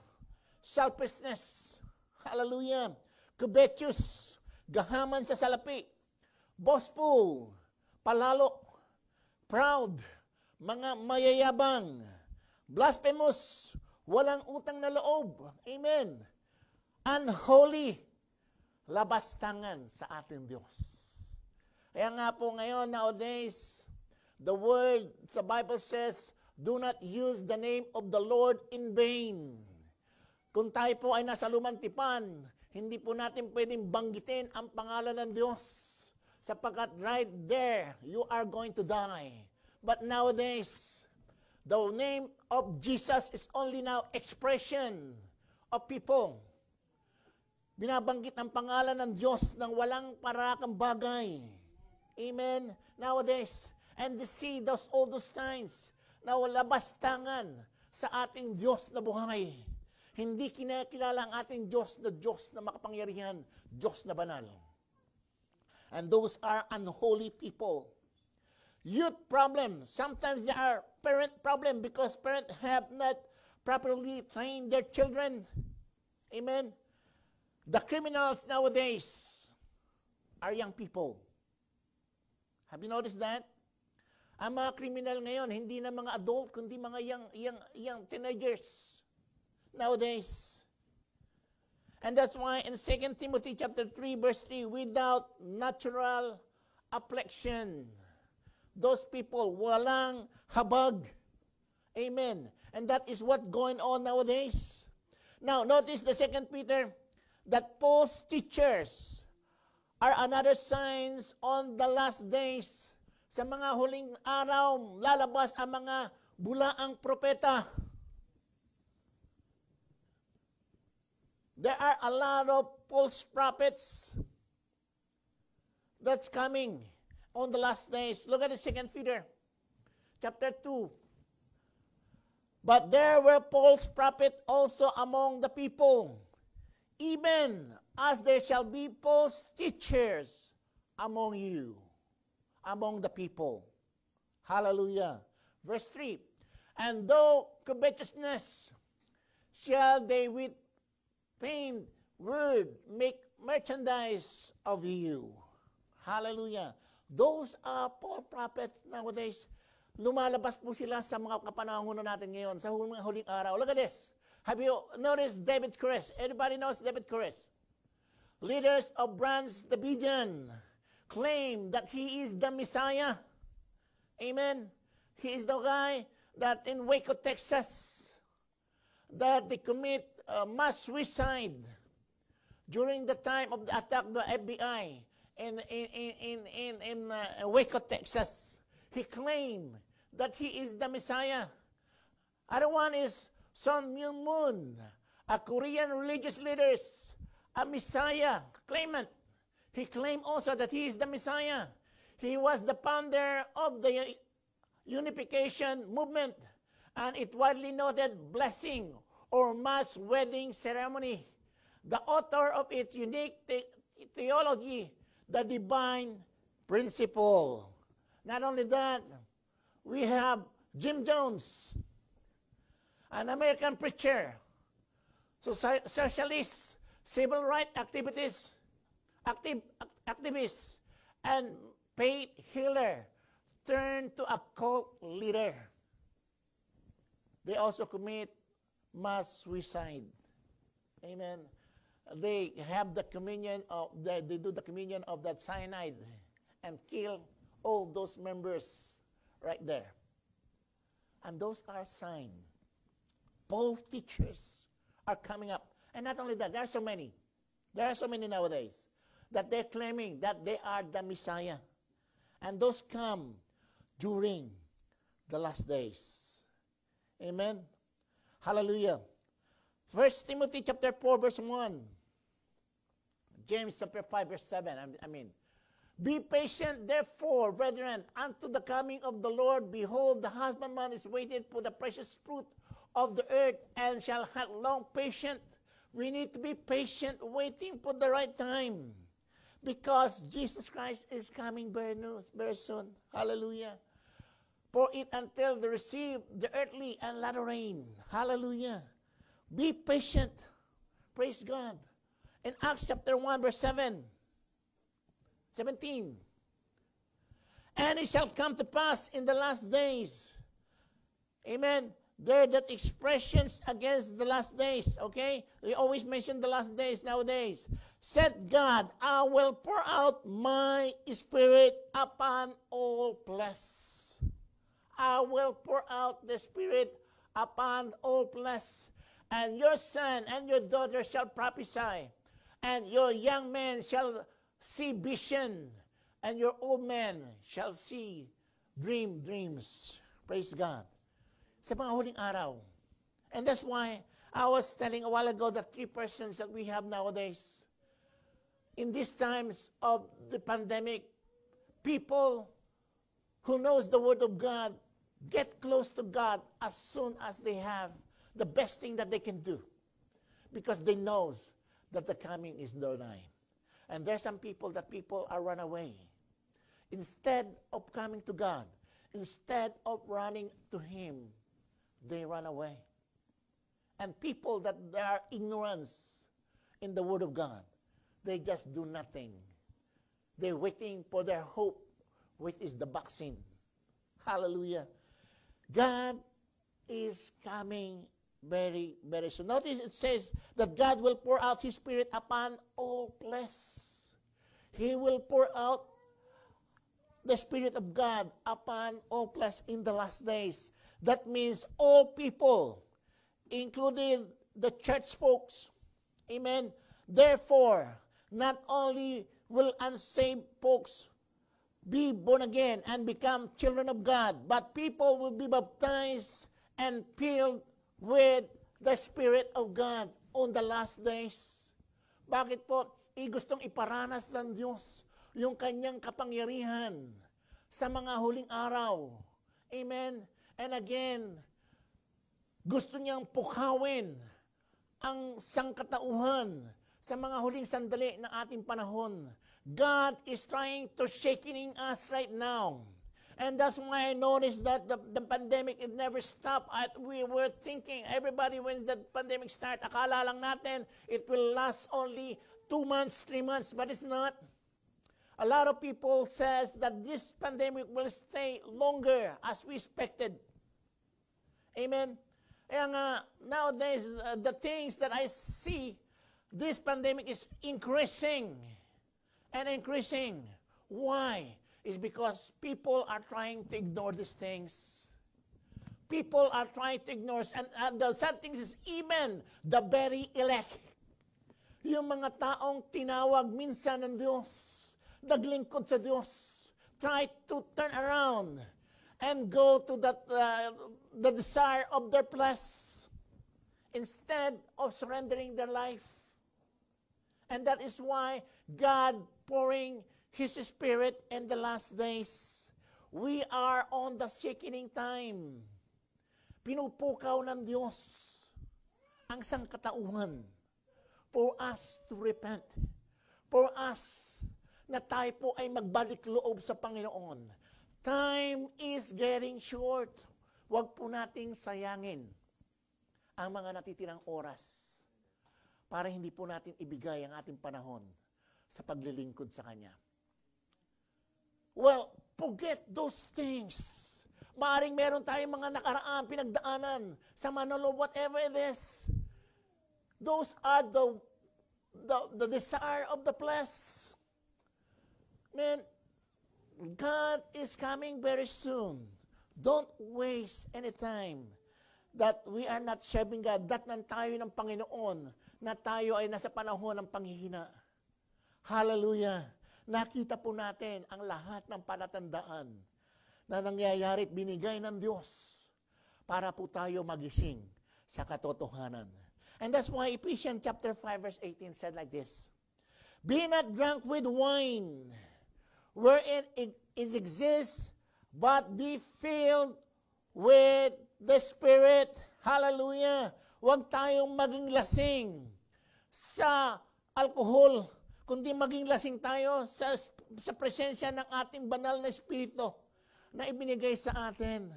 S5: selfishness. Hallelujah. Covetous, gahaman sa salapi, boastful, palalo, proud, mga mayayabang, blasphemous, walang utang na loob. Amen. Unholy, labastangan sa ating Diyos. Kaya nga po ngayon, nowadays, the word sa Bible says, do not use the name of the Lord in vain. Kung tayo po ay nasa lumantipan, hindi po natin pwedeng banggitin ang pangalan ng Diyos. Sapagkat right there, you are going to die. But nowadays, the name of Jesus is only now expression of people. Binabanggit ang pangalan ng Diyos ng walang parakang bagay. Amen. Nowadays, and to see those all those signs na labas tangan sa ating Diyos na buhay. Hindi kinakilala ang ating Diyos na Diyos na makapangyarihan, Diyos na banal. And those are unholy people. Youth problem. Sometimes they are parent problem because parents have not properly trained their children. Amen. The criminals nowadays are young people. Have you noticed that? Ang mga criminal ngayon, hindi na mga adult, kundi mga young, young, young teenagers nowadays. And that's why in 2 Timothy chapter 3, verse 3, without natural affliction, those people, walang habag. Amen. And that is what going on nowadays. Now, notice the second Peter, that false teachers are another signs on the last days. Sa mga huling araw, lalabas ang mga bulaang propeta. There are a lot of false prophets that's coming on the last days. Look at the second Peter, chapter 2. But there were false prophets also among the people, even as there shall be false teachers among you, among the people. Hallelujah. Verse 3 And though covetousness shall they with pain word make merchandise of you. Hallelujah. Those are false prophets nowadays. Lumalabas po sila sa mga kapanahonan natin ngayon, sa huling, huling araw. Look at this. Have you noticed David Chris? Everybody knows David Chris. Leaders of Brands Davidian claim that he is the Messiah. Amen. He is the guy that in Waco, Texas, that they commit uh, mass suicide during the time of the attack of the FBI in in in in in, uh, Waco, Texas. He claimed that he is the Messiah. Other one is Son Myung Moon, a Korean religious leader, a Messiah claimant. He claimed also that he is the Messiah. He was the founder of the unification movement, and it widely noted blessing or mass wedding ceremony. The author of its unique the- theology, the divine principle. Not only that, we have Jim Jones, an American preacher, soci- socialist, civil rights activities, active, act- activist, and paid healer, turn to a cult leader. They also commit mass suicide. Amen. They have the communion of they, they do the communion of that cyanide and kill all those members right there. And those are signs. False teachers are coming up. And not only that, there are so many. There are so many nowadays that they're claiming that they are the Messiah. And those come during the last days. Amen. Hallelujah. First Timothy chapter 4, verse 1. James chapter 5, verse 7. I- mean, be patient, therefore, brethren, unto the coming of the Lord. Behold, the husbandman is waited for the precious fruit of the earth and shall have long patient. We need to be patient, waiting for the right time. Because Jesus Christ is coming very, very soon. Hallelujah. For it until they receive the earthly and latter rain. Hallelujah. Be patient. Praise God. In Acts chapter 1, verse 7. 17. And it shall come to pass in the last days. Amen. There that expressions against the last days, okay? We always mention the last days nowadays. Said God, I will pour out my spirit upon all flesh. I will pour out the spirit upon all flesh. And your son and your daughter shall prophesy, and your young men shall see vision, and your old men shall see dream dreams. Praise God. Sa mga araw. And that's why I was telling a while ago the three persons that we have nowadays. In these times of the pandemic, people who knows the word of God get close to God as soon as they have the best thing that they can do because they knows that the coming is their time. And there's some people that people are run away. Instead of coming to God, instead of running to Him, they run away. And people that they are ignorance in the Word of God, they just do nothing. They're waiting for their hope, which is the vaccine. Hallelujah. God is coming very, very soon. Notice it says that God will pour out His Spirit upon all flesh. He will pour out the Spirit of God upon all flesh in the last days. That means all people, including the church folks. Amen. Therefore, not only will unsaved folks be born again and become children of God, but people will be baptized and filled with the Spirit of God on the last days. Bakit po? I gustong iparanas ng Diyos yung kanyang kapangyarihan sa mga huling araw. Amen? And again, gusto niyang pukawin ang sangkatauhan sa mga huling sandali ng ating panahon. God is trying to shaking us right now. And that's why I noticed that the, the pandemic, it never stopped. At we were thinking, everybody, when the pandemic start, akala lang natin, it will last only two months, three months, but it's not. A lot of people says that this pandemic will stay longer as we expected. Amen. Kaya nga, nowadays, uh, the things that I see, this pandemic is increasing and increasing. Why? It's because people are trying to ignore these things. People are trying to ignore, and, and the sad thing is even the very elect, yung mga taong tinawag minsan ng Diyos, naglingkod sa Diyos, try to turn around and go to that uh, the desire of their flesh instead of surrendering their life. And that is why God pouring His Spirit in the last days. We are on the shaking time. Pinupukaw ng Diyos ang sangkatauhan for us to repent. For us na tayo po ay magbalik loob sa Panginoon. Time is getting short. Huwag po nating sayangin ang mga natitirang oras para hindi po natin ibigay ang ating panahon sa paglilingkod sa Kanya. Well, forget those things. Maaring meron tayong mga nakaraan, pinagdaanan, sa manalo, whatever it is. Those are the, the, the desire of the flesh. Man, God is coming very soon. Don't waste any time that we are not serving God. Datnan tayo ng Panginoon na tayo ay nasa panahon ng panghihina. Hallelujah. Nakita po natin ang lahat ng palatandaan na nangyayari at binigay ng Diyos para po tayo magising sa katotohanan. And that's why Ephesians chapter 5 verse 18 said like this, Be not drunk with wine, wherein it, it exists, but be filled with the Spirit. Hallelujah. Huwag tayong maging lasing sa alcohol, kundi maging lasing tayo sa, sa presensya ng ating banal na Espiritu na ibinigay sa atin.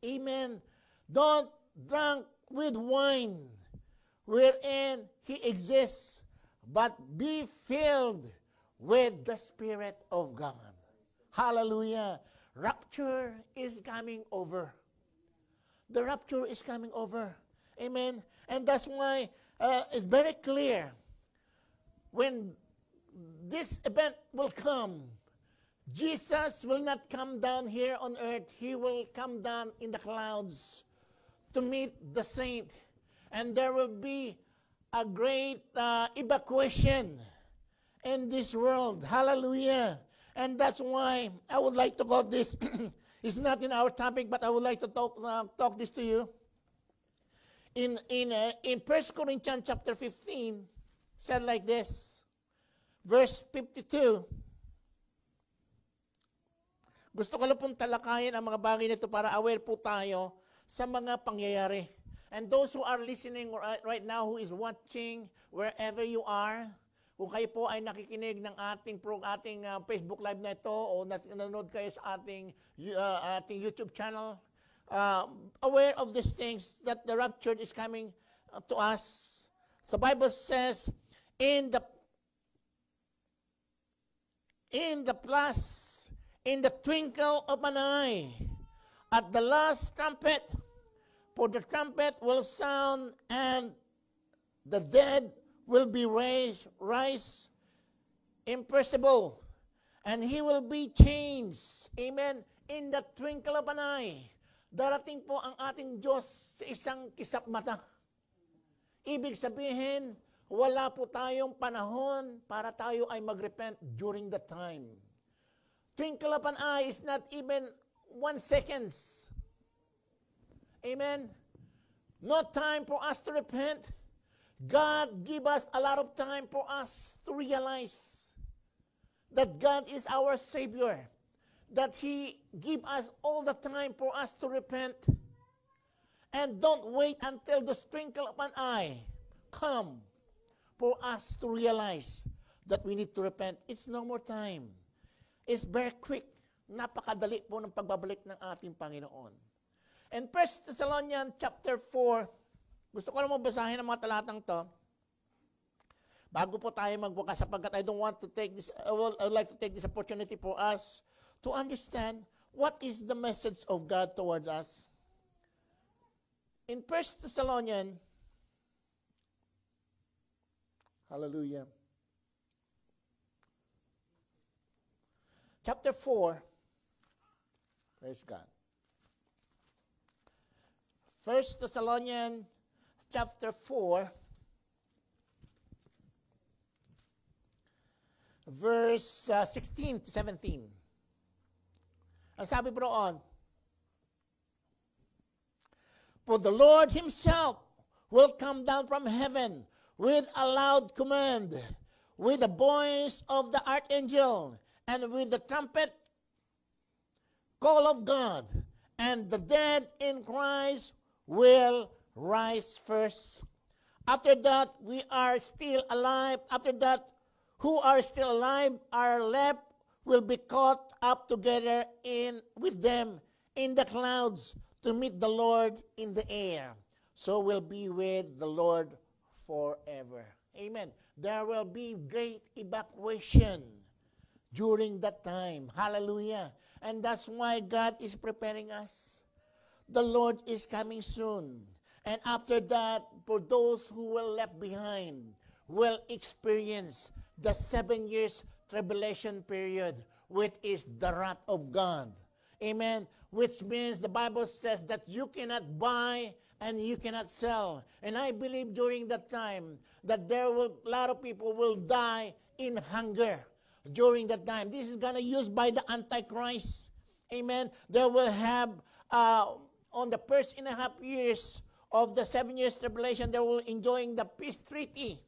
S5: Amen. Don't drunk with wine wherein He exists, but be filled with the Spirit of God. Hallelujah. Rapture is coming over. The rapture is coming over. Amen. And that's why uh, it's very clear when this event will come, Jesus will not come down here on earth. He will come down in the clouds to meet the saint. And there will be a great uh, evacuation in this world. Hallelujah. And that's why I would like to call this, [CLEARS THROAT] it's not in our topic, but I would like to talk, uh, talk this to you. In, in, uh, in 1 Corinthians chapter 15, said like this, verse 52, gusto ko lang pong talakayin ang mga bagay nito para aware po tayo sa mga pangyayari. And those who are listening right now, who is watching, wherever you are, kung kayo po ay nakikinig ng ating pro, ating uh, Facebook live na ito o nanonood kayo sa ating uh, ating YouTube channel, uh, aware of these things that the rapture is coming to us. The Bible says, in the in the plus, in the twinkle of an eye, at the last trumpet, for the trumpet will sound, and the dead will be raised, rise imperishable, and he will be changed. Amen. In the twinkle of an eye. Darating po ang ating Diyos sa isang kisap mata. Ibig sabihin, wala po tayong panahon para tayo ay mag-repent during the time. Twinkle of an eye is not even one seconds. Amen. No time for us to repent. God give us a lot of time for us to realize that God is our Savior. That He give us all the time for us to repent. And don't wait until the twinkle of an eye come for us to realize that we need to repent. It's no more time. It's very quick. Napakadali po ng pagbabalik ng ating Panginoon. And 1 Thessalonians chapter 4, gusto ko naman basahin ang mga talatang to. Bago po tayo magbukas sapagkat I don't want to take this, I would, I would like to take this opportunity for us to understand what is the message of God towards us. In 1 Thessalonians, hallelujah, chapter 4, praise God. 1 Thessalonians chapter 4, verse uh, 16 to 17. Ang sabi po roon, For the Lord himself will come down from heaven with a loud command, with the voice of the archangel, and with the trumpet call of God, and the dead in Christ will rise first. After that, we are still alive. After that, who are still alive are left will be caught up together in with them in the clouds to meet the Lord in the air. So we'll be with the Lord forever. Amen. There will be great evacuation during that time. Hallelujah. And that's why God is preparing us. The Lord is coming soon. And after that, for those who were left behind, will experience the seven years tribulation period, which is the wrath of God. Amen. Which means the Bible says that you cannot buy and you cannot sell. And I believe during that time that there will a lot of people will die in hunger during that time. This is gonna used by the Antichrist. Amen. They will have uh, on the first and a half years of the seven years tribulation, they will enjoying the peace treaty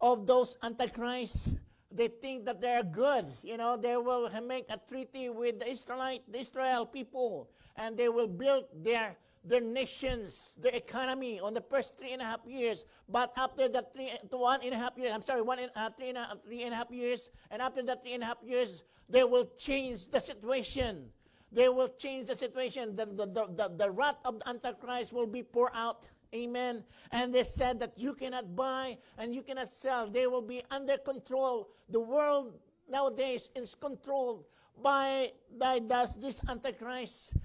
S5: of those antichrists. They think that they are good. You know, they will make a treaty with the Israelite, the Israel people, and they will build their their nations, their economy on the first three and a half years. But after that three, one and a half years, I'm sorry, one and, uh, three, and a, three and a half years, and after that three and a half years, they will change the situation. They will change the situation. The, the, the, the, the wrath of the Antichrist will be poured out. Amen. And they said that you cannot buy and you cannot sell. They will be under control. The world nowadays is controlled by, by this, this Antichrist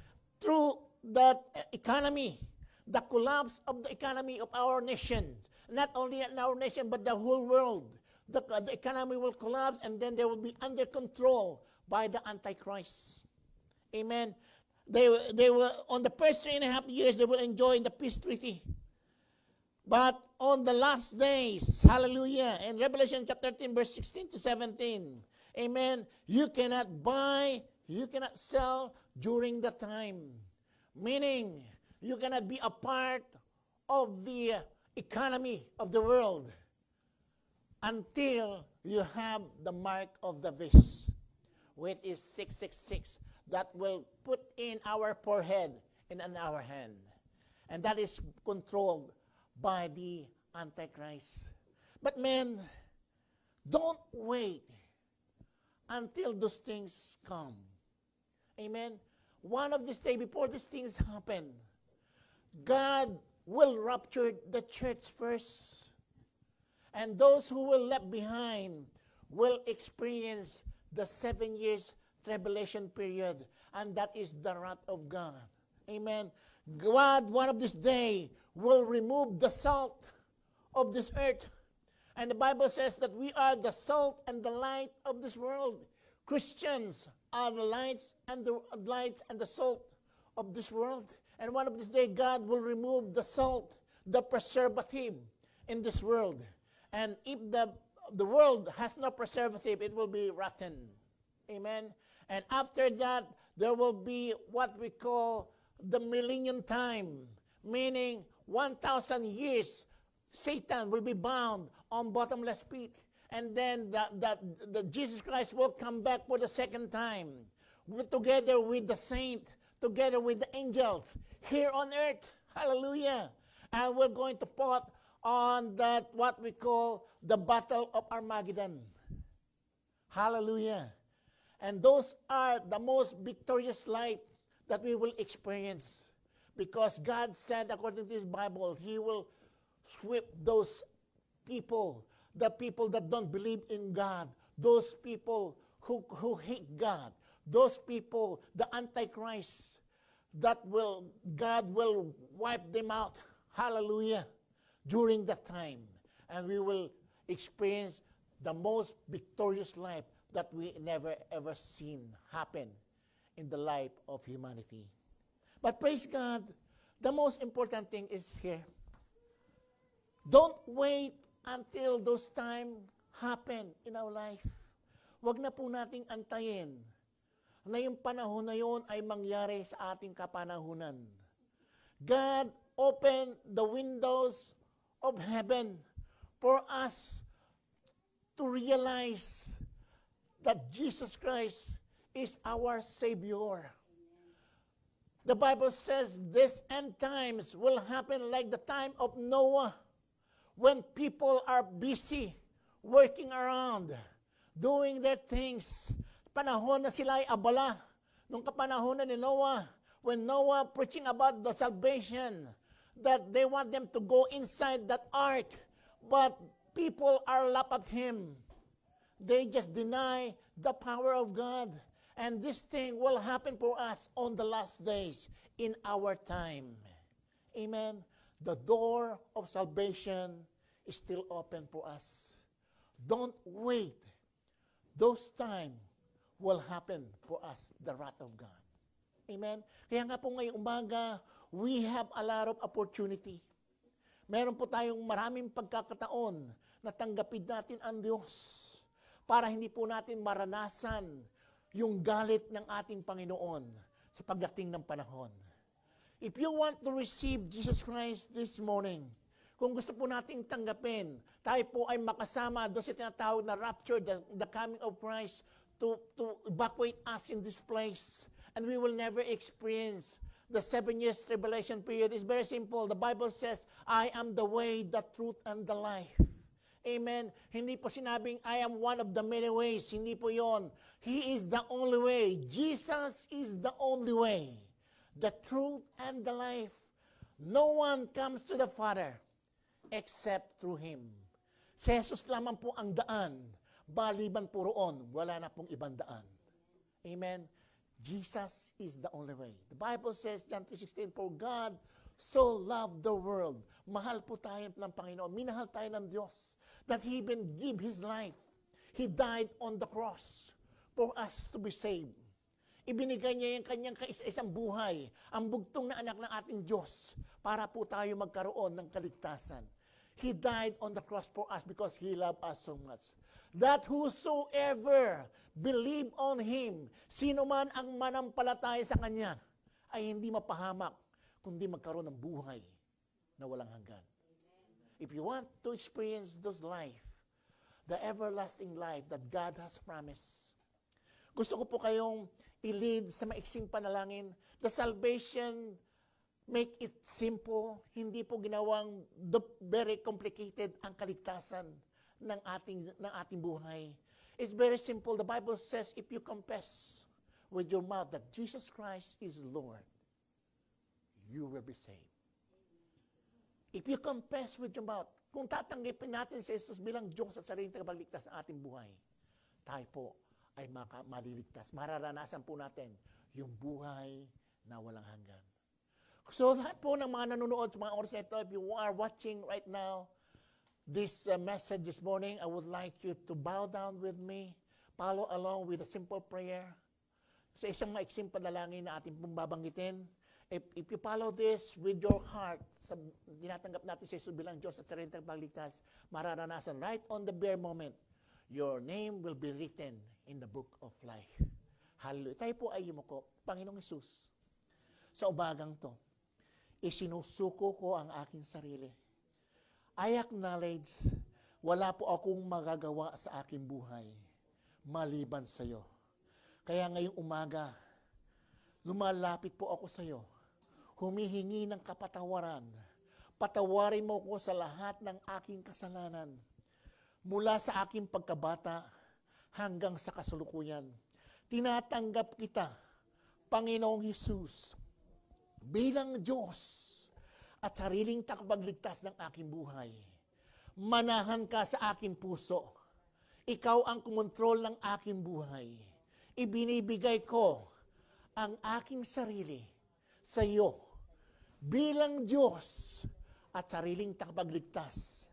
S5: through the economy, the collapse of the economy of our nation. Not only in our nation, but the whole world. The, the economy will collapse and then they will be under control by the Antichrist. Amen. They, they will, on the first three and a half years, they will enjoy the peace treaty. But on the last days, hallelujah, in Revelation chapter 13, verse 16 to 17, amen, you cannot buy, you cannot sell during the time. Meaning, you cannot be a part of the economy of the world until you have the mark of the beast, which is 666, that will put in our forehead and in our hand. And that is controlled by the Antichrist. But men, don't wait until those things come. Amen. One of these days, before these things happen, God will rapture the church first. And those who will left behind will experience the seven years tribulation period. And that is the wrath of God. Amen. God, one of this day, will remove the salt of this earth. And the Bible says that we are the salt and the light of this world. Christians are the lights and the lights and the salt of this world. And one of these days, God will remove the salt, the preservative in this world. And if the the world has no preservative, it will be rotten. Amen. And after that, there will be what we call the millennium time, meaning 1,000 years, Satan will be bound on bottomless pit. And then the, the, the Jesus Christ will come back for the second time, together with the saint, together with the angels, here on earth. Hallelujah. And we're going to put on that what we call the battle of Armageddon. Hallelujah. And those are the most victorious life that we will experience. Because God said, according to His Bible, He will sweep those people, the people that don't believe in God, those people who, who hate God, those people, the Antichrist, that will, God will wipe them out. Hallelujah. During that time. And we will experience the most victorious life that we never ever seen happen in the life of humanity. But praise God, the most important thing is here. Don't wait until those time happen in our life. Huwag na po nating antayin na yung panahon na yun ay mangyari sa ating kapanahunan. God opened the windows of heaven for us to realize that Jesus Christ is our Savior. The Bible says this end times will happen like the time of Noah when people are busy working around, doing their things. Panahon na sila ay abala. Nung kapanahon na ni Noah, when Noah preaching about the salvation, that they want them to go inside that ark, but people are laugh at him. They just deny the power of God. And this thing will happen for us on the last days in our time. Amen. The door of salvation is still open for us. Don't wait. Those time will happen for us, the wrath of God. Amen? Kaya nga po ngayong umaga, we have a lot of opportunity. Meron po tayong maraming pagkakataon na tanggapin natin ang Diyos para hindi po natin maranasan yung galit ng ating Panginoon sa pagdating ng panahon. If you want to receive Jesus Christ this morning, kung gusto po nating tanggapin, tayo po ay makasama doon sa tinatawag na rapture, the, the coming of Christ to, to evacuate us in this place. And we will never experience the seven years tribulation period. It's very simple. The Bible says, I am the way, the truth, and the life. Amen. Hindi po sinabing, I am one of the many ways. Hindi po yon. He is the only way. Jesus is the only way. The truth and the life. No one comes to the Father except through Him. Si Jesus lamang po ang daan. Baliban po roon, wala na pong ibang daan. Amen. Jesus is the only way. The Bible says, John 3.16, For God so loved the world. Mahal po tayo ng Panginoon. Minahal tayo ng Diyos. That He even give His life. He died on the cross for us to be saved. Ibinigay niya yung kanyang kaisa-isang buhay, ang bugtong na anak ng ating Diyos, para po tayo magkaroon ng kaligtasan. He died on the cross for us because He loved us so much. That whosoever believe on Him, sino man ang manampalataya sa Kanya, ay hindi mapahamak, kundi magkaroon ng buhay na walang hanggan. If you want to experience those life, the everlasting life that God has promised, gusto ko po kayong i-lead sa maiksing panalangin. The salvation, make it simple. Hindi po ginawang very complicated ang kaligtasan ng ating, ng ating buhay. It's very simple. The Bible says, if you confess with your mouth that Jesus Christ is Lord, you will be saved. If you confess with your mouth, kung tatanggipin natin si Jesus bilang Diyos at sariling tagapagligtas ng ating buhay, tayo po ay maka, maliligtas. Mararanasan po natin yung buhay na walang hanggan. So lahat po ng mga nanonood sa mga oras na ito, if you are watching right now, this uh, message this morning, I would like you to bow down with me, follow along with a simple prayer. Sa isang maiksing panalangin na ating pong babanggitin, if, if you follow this with your heart, sa dinatanggap natin sa Jesus bilang Diyos at sariling tagapagligtas, mararanasan right on the bare moment, your name will be written in the book of life. Hallelujah. Tayo po ay yumuko. Panginoong Yesus, sa ubagang to, isinusuko ko ang aking sarili. I acknowledge, wala po akong magagawa sa aking buhay maliban sa iyo. Kaya ngayong umaga, lumalapit po ako sa iyo, humihingi ng kapatawaran. Patawarin mo ko sa lahat ng aking kasalanan. Mula sa aking pagkabata hanggang sa kasulukuyan. Tinatanggap kita, Panginoong Hesus, bilang Diyos at sariling takpagligtas ng aking buhay. Manahan ka sa aking puso. Ikaw ang kumontrol ng aking buhay. Ibinibigay ko ang aking sarili sa iyo bilang Diyos at sariling takpagligtas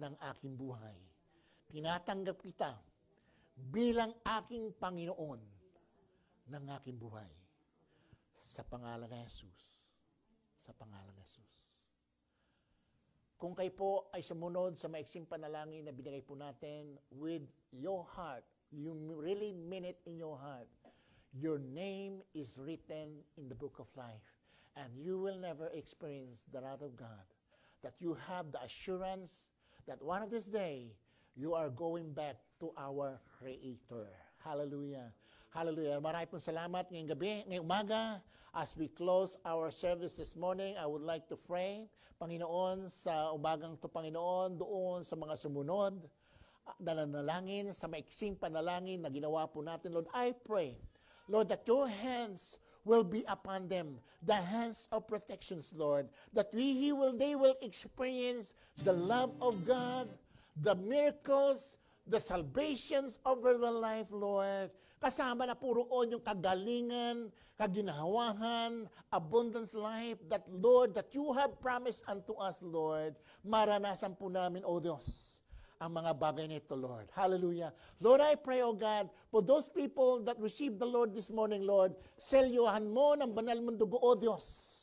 S5: ng aking buhay. Tinatanggap kita bilang aking Panginoon ng aking buhay. Sa pangalan ni Jesus. Sa pangalan ni Jesus. Kung kayo po ay sumunod sa maiksing panalangin na binigay po natin with your heart, you really mean it in your heart, your name is written in the book of life. And you will never experience the wrath of God. That you have the assurance that one of this day, you are going back to our Creator. Hallelujah. Hallelujah. Marami pong salamat ngayong gabi, ngayong umaga. As we close our service this morning, I would like to pray, Panginoon, sa umagang to Panginoon, doon sa mga sumunod, ah, nananalangin, sa maiksing panalangin na ginawa po natin, Lord, I pray, Lord, that your hands will be upon them, the hands of protections, Lord, that we he will they will experience the love of God, the miracles, the salvations over the life, Lord. Kasama na puroon yung kagalingan, kaginahawahan, abundance life that, Lord, that you have promised unto us, Lord. Maranasan po namin, O Diyos ang mga bagay nito, Lord. Hallelujah. Lord, I pray, O God, for those people that received the Lord this morning, Lord, selyuhan mo ng banal mong dugo, O Diyos,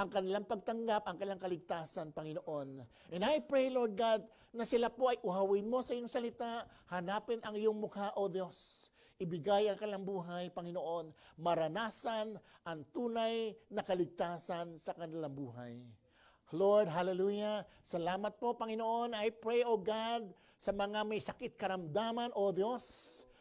S5: ang kanilang pagtanggap, ang kanilang kaligtasan, Panginoon. And I pray, Lord God, na sila po ay uhawin mo sa iyong salita, hanapin ang iyong mukha, O Diyos. Ibigay ang kanilang buhay, Panginoon, maranasan ang tunay na kaligtasan sa kanilang buhay. Lord, hallelujah. Salamat po, Panginoon. I pray, O God, sa mga may sakit karamdaman, O Diyos,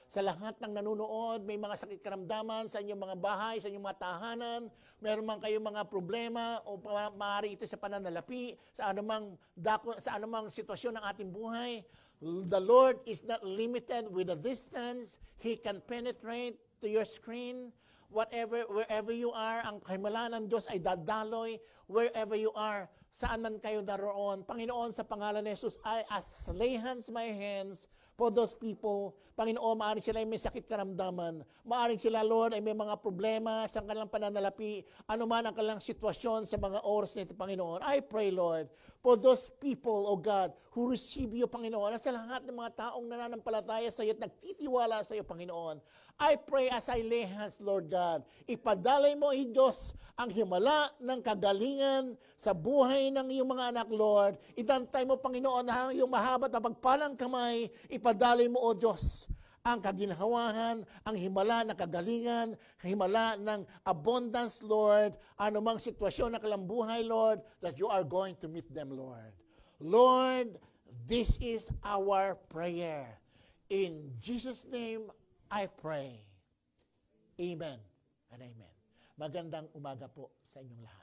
S5: sa lahat ng nanonood, may mga sakit karamdaman sa inyong mga bahay, sa inyong mga tahanan, meron man kayong mga problema o maaari ito sa pananalapi, sa anumang, dako, sa anumang sitwasyon ng ating buhay. The Lord is not limited with a distance. He can penetrate to your screen whatever, wherever you are, ang kahimalaan ng Diyos ay dadaloy wherever you are, saan man kayo daroon. Panginoon, sa pangalan ni Jesus, I as lay hands my hands for those people. Panginoon, maaaring sila ay may sakit karamdaman. Maaaring sila, Lord, ay may mga problema sa kanilang pananalapi, anuman ang kanilang sitwasyon sa mga oras nito, Panginoon. I pray, Lord, for those people, O God, who receive you, Panginoon, at sa lahat ng mga taong nananampalataya sa iyo at nagtitiwala sa iyo, Panginoon. I pray as I lay hands, Lord God, ipadalay mo, I Diyos, ang himala ng kagalingan sa buhay ng iyong mga anak, Lord. Itantay mo, Panginoon, ang iyong mahabat na pagpalang kamay, ipadalay mo, O Diyos, ang kaginhawahan, ang himala ng kagalingan, himala ng abundance, Lord, anumang sitwasyon ng kanilang buhay, Lord, that you are going to meet them, Lord. Lord, this is our prayer. In Jesus' name, I pray. Amen and amen. Magandang umaga po sa inyong lahat.